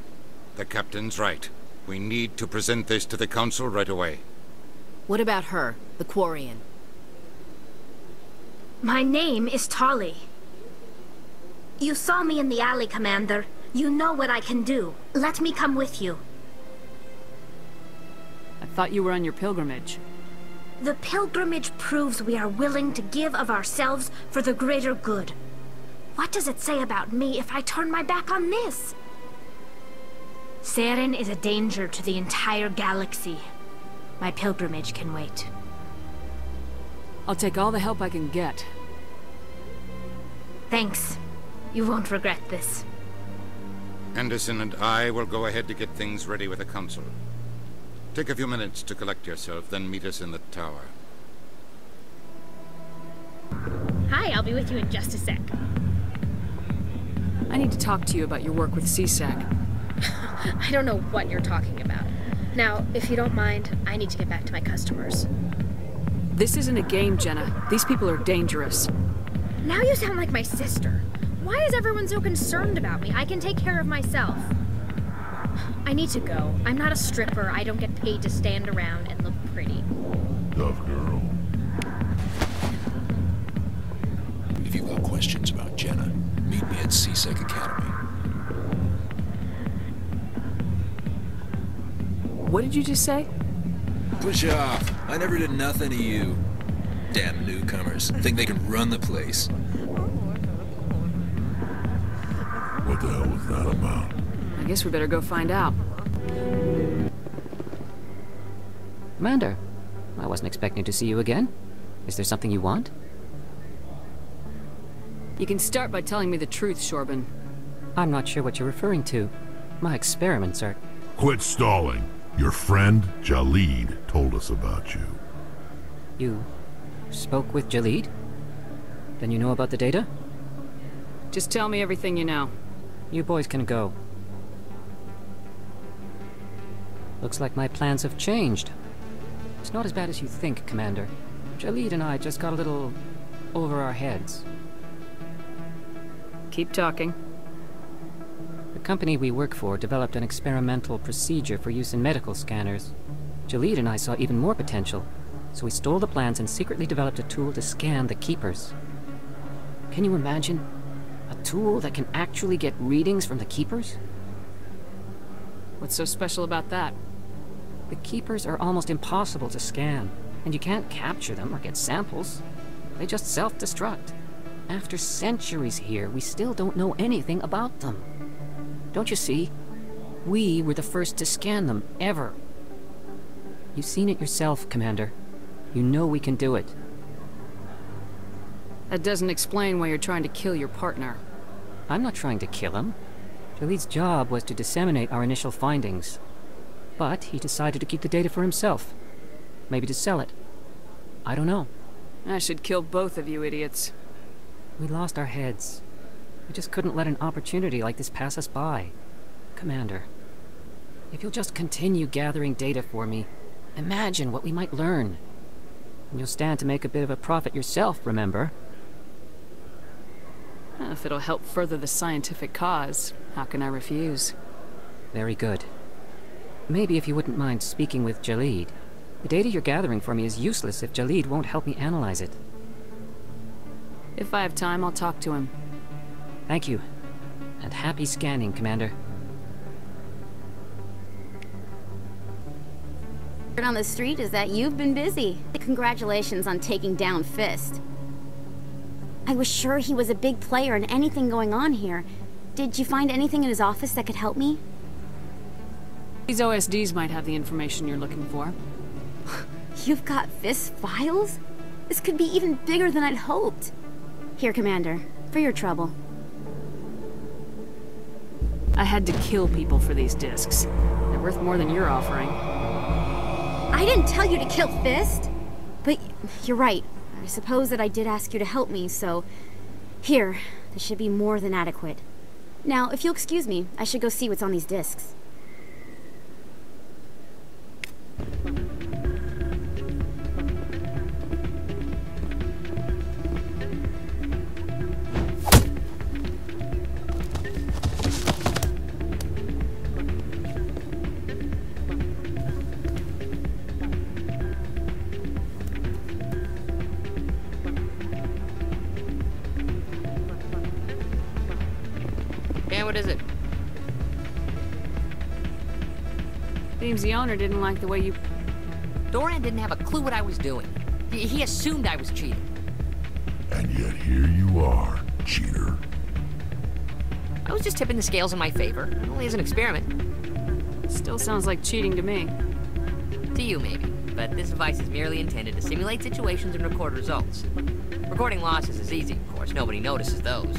The Captain's right. We need to present this to the Council right away. What about her, the Quarian? My name is Tali. You saw me in the alley, Commander. You know what I can do. Let me come with you. I thought you were on your pilgrimage. The pilgrimage proves we are willing to give of ourselves for the greater good. What does it say about me if I turn my back on this? Saren is a danger to the entire galaxy. My pilgrimage can wait. I'll take all the help I can get. Thanks. You won't regret this. Anderson and I will go ahead to get things ready with the Council. Take a few minutes to collect yourself, then meet us in the tower. Hi, I'll be with you in just a sec. I need to talk to you about your work with C-Sec. I don't know what you're talking about. Now, if you don't mind, I need to get back to my customers. This isn't a game, Jenna. These people are dangerous. Now you sound like my sister. Why is everyone so concerned about me? I can take care of myself. I need to go. I'm not a stripper. I don't get paid to stand around and look pretty. Tough girl. If you've got questions about Jenna, meet me at C-Sec Academy. What did you just say? Push off. I never did nothing to you. Damn newcomers. Think they can run the place. What the hell was that about? I guess we better go find out. Commander, I wasn't expecting to see you again. Is there something you want? You can start by telling me the truth, Chorban. I'm not sure what you're referring to. My experiments are... Quit stalling. Your friend, Jahleed, told us about you. You spoke with Jahleed? Then you know about the data? Just tell me everything you know. You boys can go. Looks like my plans have changed. It's not as bad as you think, Commander. Jahleed and I just got a little... over our heads. Keep talking. The company we work for developed an experimental procedure for use in medical scanners. Jahleed and I saw even more potential, so we stole the plans and secretly developed a tool to scan the Keepers. Can you imagine? A tool that can actually get readings from the Keepers? What's so special about that? The Keepers are almost impossible to scan, and you can't capture them or get samples. They just self-destruct. After centuries here, we still don't know anything about them. Don't you see? We were the first to scan them, ever. You've seen it yourself, Commander. You know we can do it. That doesn't explain why you're trying to kill your partner. I'm not trying to kill him. Jahleed's job was to disseminate our initial findings. But he decided to keep the data for himself. Maybe to sell it. I don't know. I should kill both of you idiots. We lost our heads. We just couldn't let an opportunity like this pass us by. Commander, if you'll just continue gathering data for me, imagine what we might learn. And you'll stand to make a bit of a profit yourself, remember? If it'll help further the scientific cause, how can I refuse? Very good. Maybe if you wouldn't mind speaking with Jahleed. The data you're gathering for me is useless if Jahleed won't help me analyze it. If I have time, I'll talk to him. Thank you. And happy scanning, Commander. Word on the street is that you've been busy. Congratulations on taking down Fist. I was sure he was a big player in anything going on here. Did you find anything in his office that could help me? These OSDs might have the information you're looking for. You've got Fist files? This could be even bigger than I'd hoped. Here, Commander, for your trouble. I had to kill people for these discs. They're worth more than you're offering. I didn't tell you to kill Fist! But you're right. I suppose that I did ask you to help me, so... Here, this should be more than adequate. Now, if you'll excuse me, I should go see what's on these discs. Seems the owner didn't like the way you... Doran didn't have a clue what I was doing. He, he assumed I was cheating. And yet here you are, cheater. I was just tipping the scales in my favor, only as an experiment. Still sounds like cheating to me. To you, maybe. But this device is merely intended to simulate situations and record results. Recording losses is easy, of course. Nobody notices those.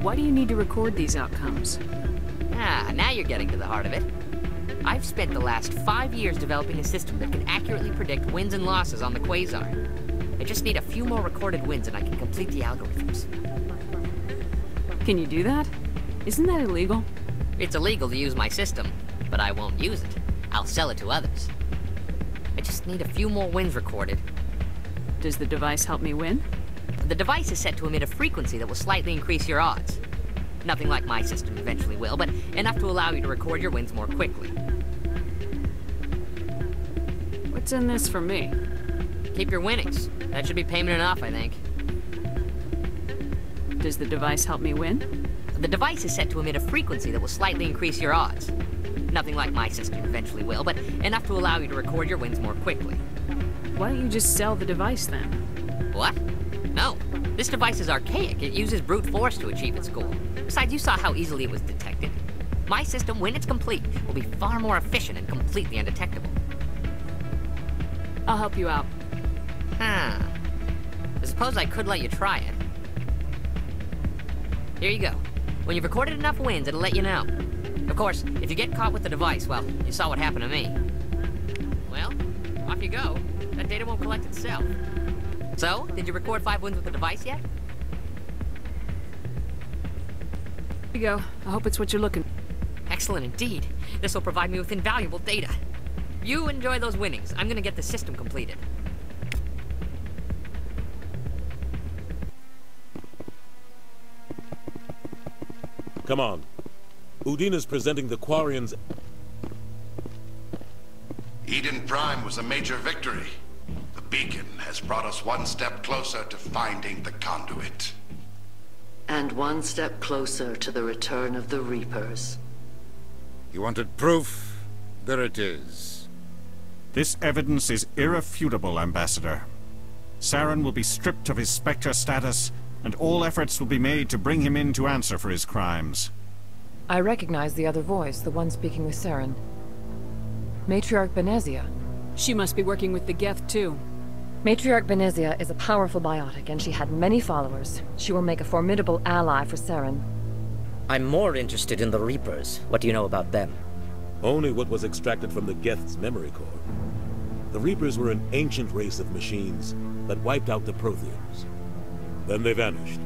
Why do you need to record these outcomes? Now you're getting to the heart of it. I've spent the last five years developing a system that can accurately predict wins and losses on the Quasar. I just need a few more recorded wins and I can complete the algorithms. Can you do that? Isn't that illegal? It's illegal to use my system, but I won't use it. I'll sell it to others. I just need a few more wins recorded. Does the device help me win? The device is set to emit a frequency that will slightly increase your odds. Nothing like my system eventually will, but enough to allow you to record your wins more quickly. What's in this for me? Keep your winnings. That should be payment enough, I think. Does the device help me win? The device is set to emit a frequency that will slightly increase your odds. Nothing like my system eventually will, but enough to allow you to record your wins more quickly. Why don't you just sell the device then? What? No. This device is archaic. It uses brute force to achieve its goal. Besides, you saw how easily it was detected. My system, when it's complete, will be far more efficient and completely undetectable. I'll help you out. Huh. I suppose I could let you try it. Here you go. When you've recorded enough wins, it'll let you know. Of course, if you get caught with the device, well, you saw what happened to me. Well, off you go. That data won't collect itself. So, did you record five wins with the device yet? Go. I hope it's what you're looking Excellent indeed. This will provide me with invaluable data. You enjoy those winnings. I'm gonna get the system completed. Come on. Udina's presenting the Quarians. Eden Prime was a major victory. The beacon has brought us one step closer to finding the conduit. And one step closer to the return of the Reapers. You wanted proof? There it is. This evidence is irrefutable, Ambassador. Saren will be stripped of his Spectre status, and all efforts will be made to bring him in to answer for his crimes. I recognize the other voice, the one speaking with Saren. Matriarch Benezia. She must be working with the Geth, too. Matriarch Benezia is a powerful biotic, and she had many followers. She will make a formidable ally for Saren. I'm more interested in the Reapers. What do you know about them? Only what was extracted from the Geth's memory core. The Reapers were an ancient race of machines that wiped out the Protheans. Then they vanished.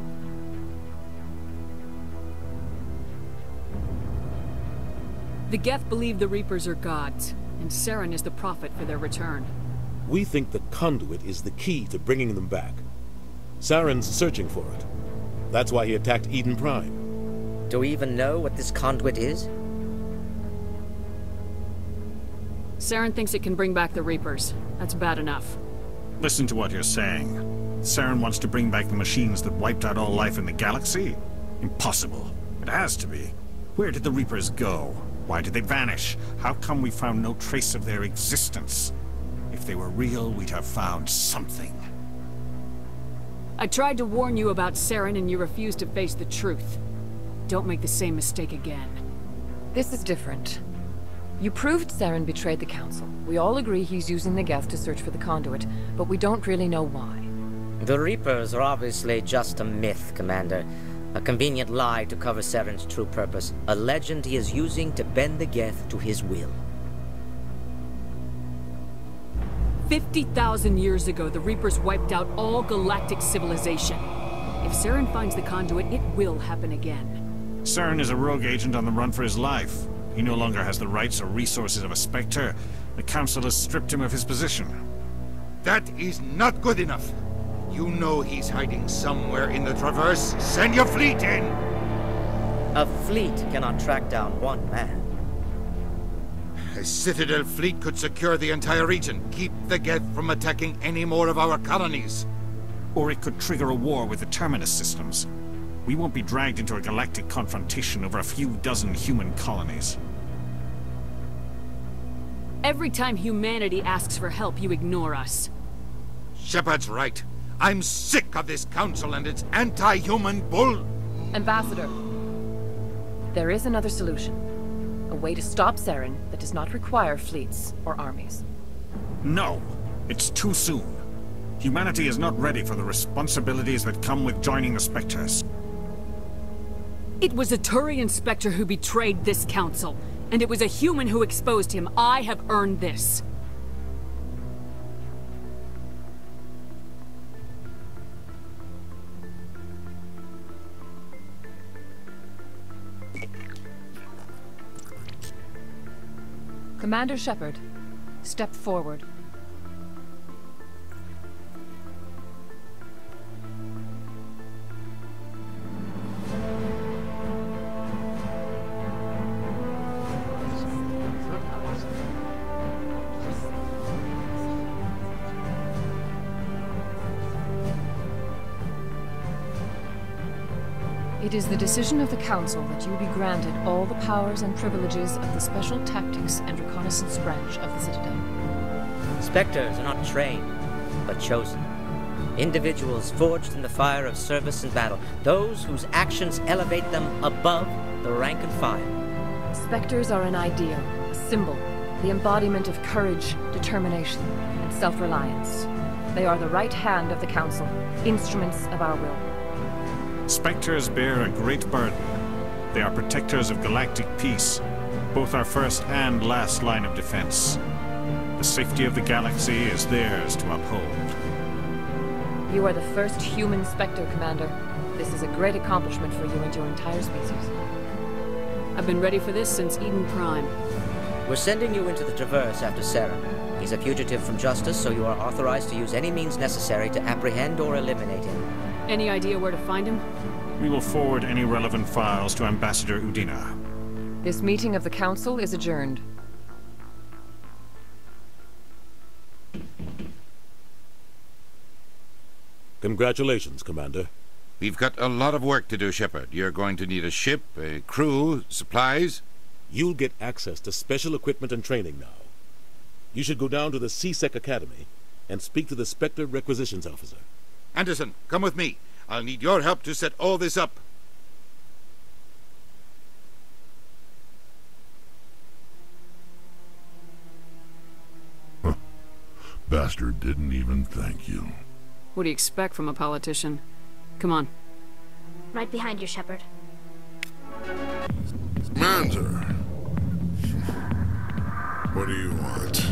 The Geth believe the Reapers are gods, and Saren is the prophet for their return. We think the conduit is the key to bringing them back. Saren's searching for it. That's why he attacked Eden Prime. Do we even know what this conduit is? Saren thinks it can bring back the Reapers. That's bad enough. Listen to what you're saying. Saren wants to bring back the machines that wiped out all life in the galaxy? Impossible. It has to be. Where did the Reapers go? Why did they vanish? How come we found no trace of their existence? If they were real, we'd have found something. I tried to warn you about Saren and you refused to face the truth. Don't make the same mistake again. This is different. You proved Saren betrayed the Council. We all agree he's using the Geth to search for the Conduit, but we don't really know why. The Reapers are obviously just a myth, Commander. A convenient lie to cover Saren's true purpose. A legend he is using to bend the Geth to his will. 50,000 years ago, the Reapers wiped out all galactic civilization. If Saren finds the conduit, it will happen again. Saren is a rogue agent on the run for his life. He no longer has the rights or resources of a Spectre. The Council has stripped him of his position. That is not good enough. You know he's hiding somewhere in the Traverse. Send your fleet in! A fleet cannot track down one man. A Citadel fleet could secure the entire region, keep the Geth from attacking any more of our colonies. Or it could trigger a war with the Terminus systems. We won't be dragged into a galactic confrontation over a few dozen human colonies. Every time humanity asks for help, you ignore us. Shepard's right. I'm sick of this council and its anti-human bull... Ambassador, there is another solution. A way to stop Saren that does not require fleets or armies. No! It's too soon. Humanity is not ready for the responsibilities that come with joining the Spectres. It was a Turian Spectre who betrayed this council, and it was a human who exposed him. I have earned this. Commander Shepard, step forward. It is the decision of the Council that you be granted all the powers and privileges of the Special Tactics and Reconnaissance Branch of the Citadel. Spectres are not trained, but chosen. Individuals forged in the fire of service and battle. Those whose actions elevate them above the rank and file. Spectres are an ideal, a symbol, the embodiment of courage, determination, and self-reliance. They are the right hand of the Council, instruments of our will. Spectres bear a great burden. They are protectors of galactic peace, both our first and last line of defense. The safety of the galaxy is theirs to uphold. You are the first human Spectre, Commander. This is a great accomplishment for you and your entire species. I've been ready for this since Eden Prime. We're sending you into the Traverse after Saren. He's a fugitive from justice, so you are authorized to use any means necessary to apprehend or eliminate him. Any idea where to find him? We will forward any relevant files to Ambassador Udina. This meeting of the Council is adjourned. Congratulations, Commander. We've got a lot of work to do, Shepard. You're going to need a ship, a crew, supplies. You'll get access to special equipment and training now. You should go down to the C-Sec Academy and speak to the Spectre Requisitions Officer. Anderson, come with me. I'll need your help to set all this up. Bastard didn't even thank you. What do you expect from a politician? Come on. Right behind you, Shepard. Manzer. What do you want?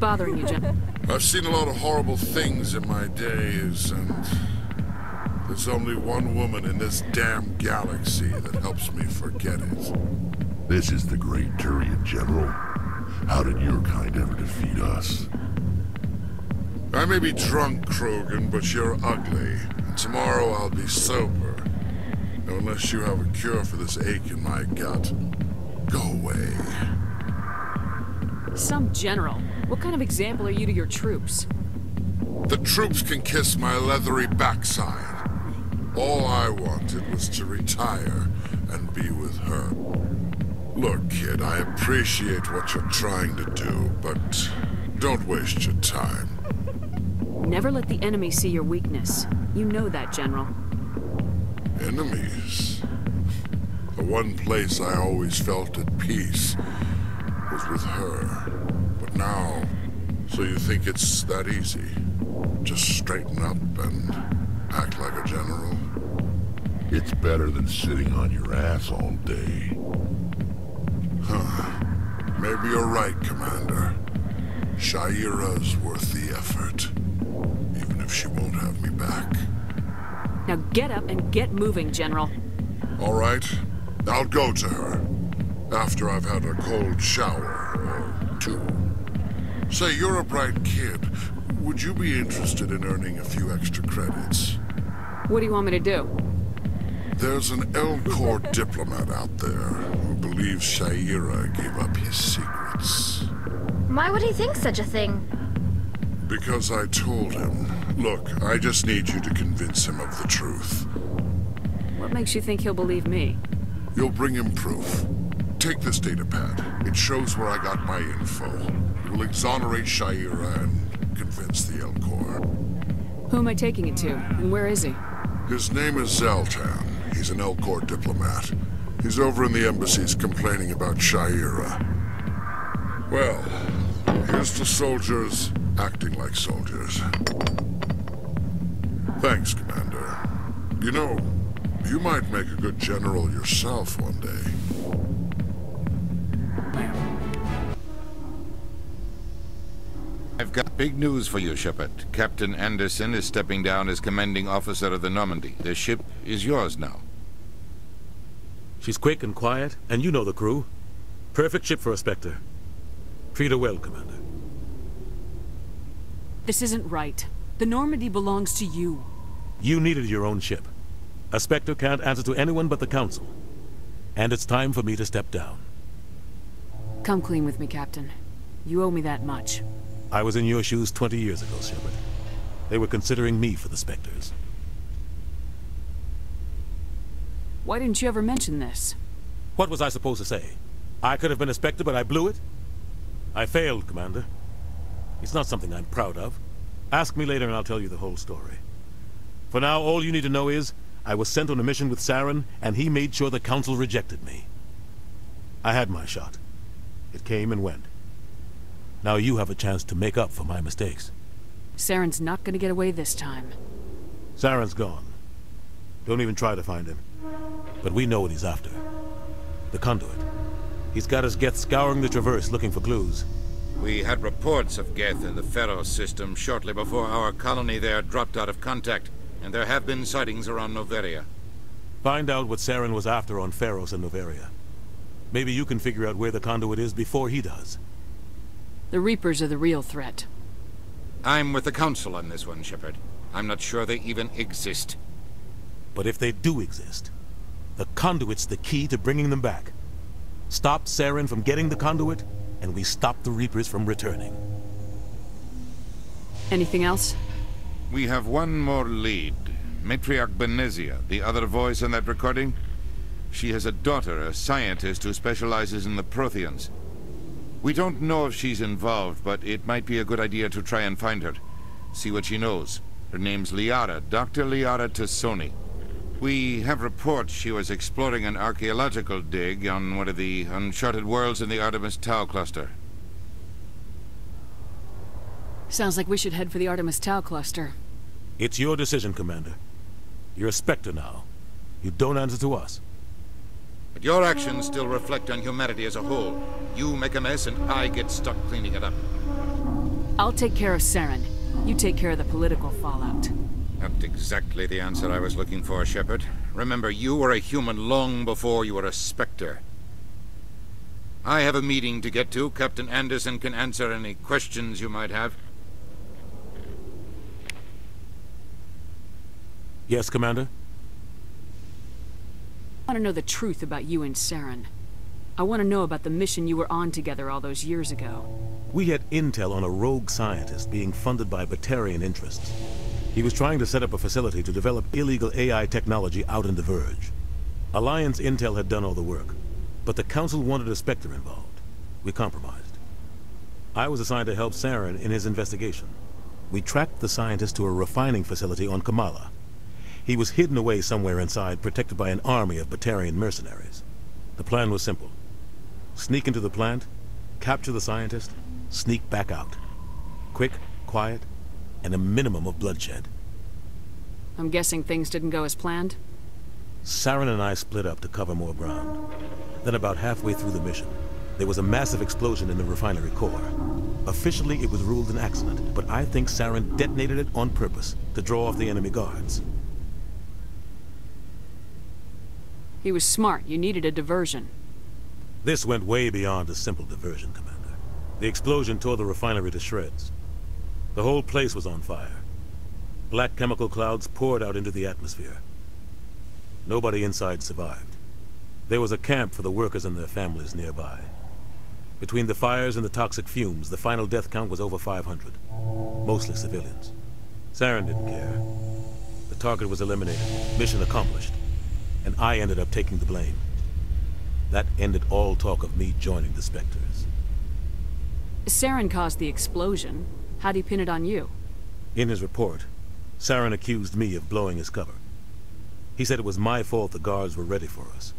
Bothering you, Jim. I've seen a lot of horrible things in my days, and there's only one woman in this damn galaxy that helps me forget it. This is the great Turian General. How did your kind ever defeat us? I may be drunk, Krogan, but you're ugly. And tomorrow I'll be sober. Unless you have a cure for this ache in my gut, go away. Some general. What kind of example are you to your troops? The troops can kiss my leathery backside. All I wanted was to retire and be with her. Look, kid, I appreciate what you're trying to do, but don't waste your time. Never let the enemy see your weakness. You know that, General. Enemies? The one place I always felt at peace was with her. But now, so you think it's that easy? Just straighten up and act like a general? It's better than sitting on your ass all day. Huh. Maybe you're right, Commander. Sha'ira's worth the effort. Even if she won't have me back. Now get up and get moving, General. All right. I'll go to her. After I've had a cold shower or two. Say, you're a bright kid. Would you be interested in earning a few extra credits? What do you want me to do? There's an Elcor diplomat out there who believes Sha'ira gave up his secrets. Why would he think such a thing? Because I told him. Look, I just need you to convince him of the truth. What makes you think he'll believe me? You'll bring him proof. Take this data pad. It shows where I got my info. It will exonerate Sha'ira and convince the Elcor. Who am I taking it to, and where is he? His name is Zaltan. He's an Elcor diplomat. He's over in the embassies complaining about Sha'ira. Well, here's to soldiers acting like soldiers. Thanks, Commander. You know, you might make a good general yourself one day. I've got big news for you, Shepard. Captain Anderson is stepping down as commanding officer of the Normandy. The ship is yours now. She's quick and quiet, and you know the crew. Perfect ship for a Spectre. Treat her well, Commander. This isn't right. The Normandy belongs to you. You needed your own ship. A Spectre can't answer to anyone but the Council. And it's time for me to step down. Come clean with me, Captain. You owe me that much. I was in your shoes 20 years ago, Shepard. They were considering me for the Spectres. Why didn't you ever mention this? What was I supposed to say? I could have been a Spectre, but I blew it? I failed, Commander. It's not something I'm proud of. Ask me later and I'll tell you the whole story. For now, all you need to know is, I was sent on a mission with Saren, and he made sure the Council rejected me. I had my shot. It came and went. Now you have a chance to make up for my mistakes. Saren's not gonna get away this time. Saren's gone. Don't even try to find him. But we know what he's after. The Conduit. He's got his Geth scouring the Traverse looking for clues. We had reports of Geth in the Feros system shortly before our colony there dropped out of contact, and there have been sightings around Noveria. Find out what Saren was after on Feros and Noveria. Maybe you can figure out where the Conduit is before he does. The Reapers are the real threat. I'm with the Council on this one, Shepard. I'm not sure they even exist. But if they do exist, the Conduit's the key to bringing them back. Stop Saren from getting the Conduit, and we stop the Reapers from returning. Anything else? We have one more lead. Matriarch Benezia, the other voice in that recording. She has a daughter, a scientist who specializes in the Protheans. We don't know if she's involved, but it might be a good idea to try and find her. See what she knows. Her name's Liara, Dr. Liara T'Soni. We have reports she was exploring an archaeological dig on one of the uncharted worlds in the Artemis Tau cluster. Sounds like we should head for the Artemis Tau cluster. It's your decision, Commander. You're a Spectre now. You don't answer to us. But your actions still reflect on humanity as a whole. You make a mess and I get stuck cleaning it up. I'll take care of Saren. You take care of the political fallout. Not exactly the answer I was looking for, Shepard. Remember, you were a human long before you were a Spectre. I have a meeting to get to. Captain Anderson can answer any questions you might have. Yes, Commander? I want to know the truth about you and Saren. I want to know about the mission you were on together all those years ago. We had intel on a rogue scientist being funded by Batarian interests. He was trying to set up a facility to develop illegal AI technology out in the Verge. Alliance Intel had done all the work, but the Council wanted a Spectre involved. We compromised. I was assigned to help Saren in his investigation. we tracked the scientist to a refining facility on Camala. He was hidden away somewhere inside, protected by an army of Batarian mercenaries. The plan was simple. Sneak into the plant, capture the scientist, sneak back out. Quick, quiet, and a minimum of bloodshed. I'm guessing things didn't go as planned? Saren and I split up to cover more ground. Then about halfway through the mission, there was a massive explosion in the refinery core. Officially, it was ruled an accident, but I think Saren detonated it on purpose to draw off the enemy guards. He was smart. You needed a diversion. This went way beyond a simple diversion, Commander. The explosion tore the refinery to shreds. The whole place was on fire. Black chemical clouds poured out into the atmosphere. Nobody inside survived. There was a camp for the workers and their families nearby. Between the fires and the toxic fumes, the final death count was over 500. Mostly civilians. Saren didn't care. The target was eliminated, mission accomplished, and I ended up taking the blame. That ended all talk of me joining the Spectres. Saren caused the explosion. How'd he pin it on you? In his report, Saren accused me of blowing his cover. He said it was my fault the guards were ready for us.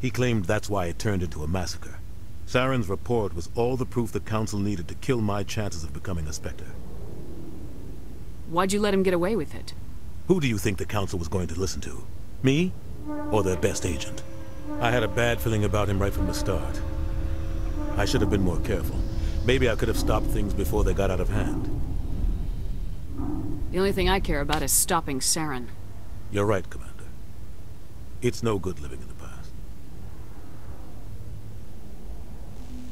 He claimed that's why it turned into a massacre. Saren's report was all the proof the Council needed to kill my chances of becoming a Spectre. Why'd you let him get away with it? Who do you think the Council was going to listen to? Me? Or their best agent? I had a bad feeling about him right from the start. I should have been more careful. Maybe I could have stopped things before they got out of hand. The only thing I care about is stopping Saren. You're right, Commander. It's no good living in the past.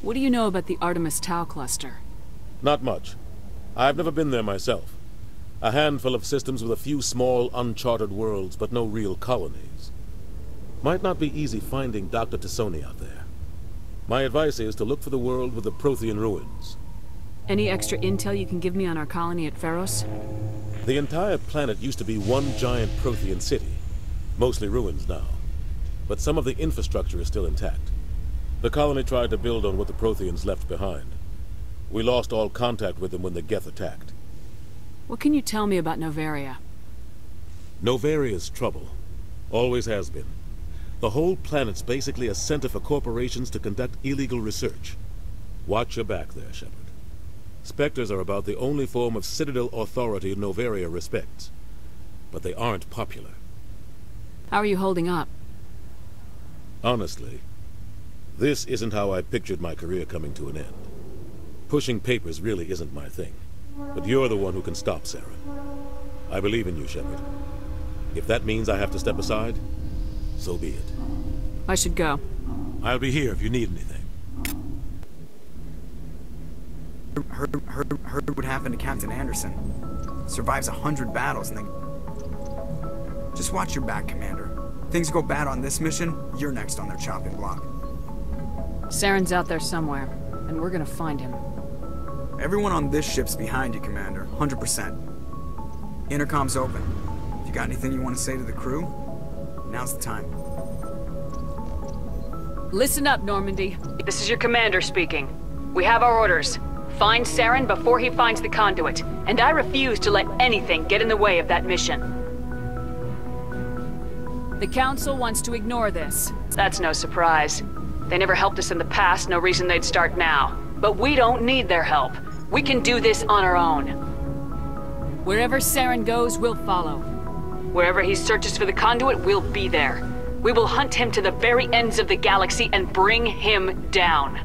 What do you know about the Artemis Tau cluster? Not much. I've never been there myself. A handful of systems with a few small, uncharted worlds, but no real colonies. Might not be easy finding Dr. T'Soni out there. My advice is to look for the world with the Prothean ruins. Any extra intel you can give me on our colony at Feros? The entire planet used to be one giant Prothean city. Mostly ruins now. But some of the infrastructure is still intact. The colony tried to build on what the Protheans left behind. We lost all contact with them when the Geth attacked. What can you tell me about Noveria? Noveria's trouble. Always has been. The whole planet's basically a center for corporations to conduct illegal research. Watch your back there, Shepard. Spectres are about the only form of Citadel authority Noveria respects. But they aren't popular. How are you holding up? Honestly, this isn't how I pictured my career coming to an end. Pushing papers really isn't my thing. But you're the one who can stop Saren. I believe in you, Shepard. If that means I have to step aside, so be it. I should go. I'll be here if you need anything. Heard, heard, heard what happened to Captain Anderson. Survives a hundred battles and then... Just watch your back, Commander. Things go bad on this mission, you're next on their chopping block. Saren's out there somewhere, and we're gonna find him. Everyone on this ship's behind you, Commander. 100%. Intercom's open. If you got anything you want to say to the crew, now's the time. Listen up, Normandy. This is your commander speaking. We have our orders. Find Saren before he finds the conduit, and I refuse to let anything get in the way of that mission. The Council wants to ignore this. That's no surprise. They never helped us in the past, no reason they'd start now. But we don't need their help. We can do this on our own. Wherever Saren goes, we'll follow. Wherever he searches for the conduit, we'll be there. We will hunt him to the very ends of the galaxy and bring him down.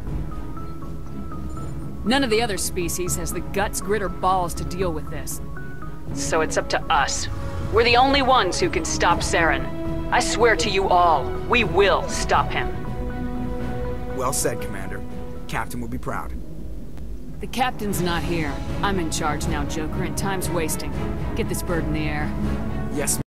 None of the other species has the guts, grit, or balls to deal with this. So it's up to us. We're the only ones who can stop Saren. I swear to you all, we will stop him. Well said, Commander. Captain will be proud. The captain's not here. I'm in charge now, Joker, and time's wasting. Get this bird in the air. Yes,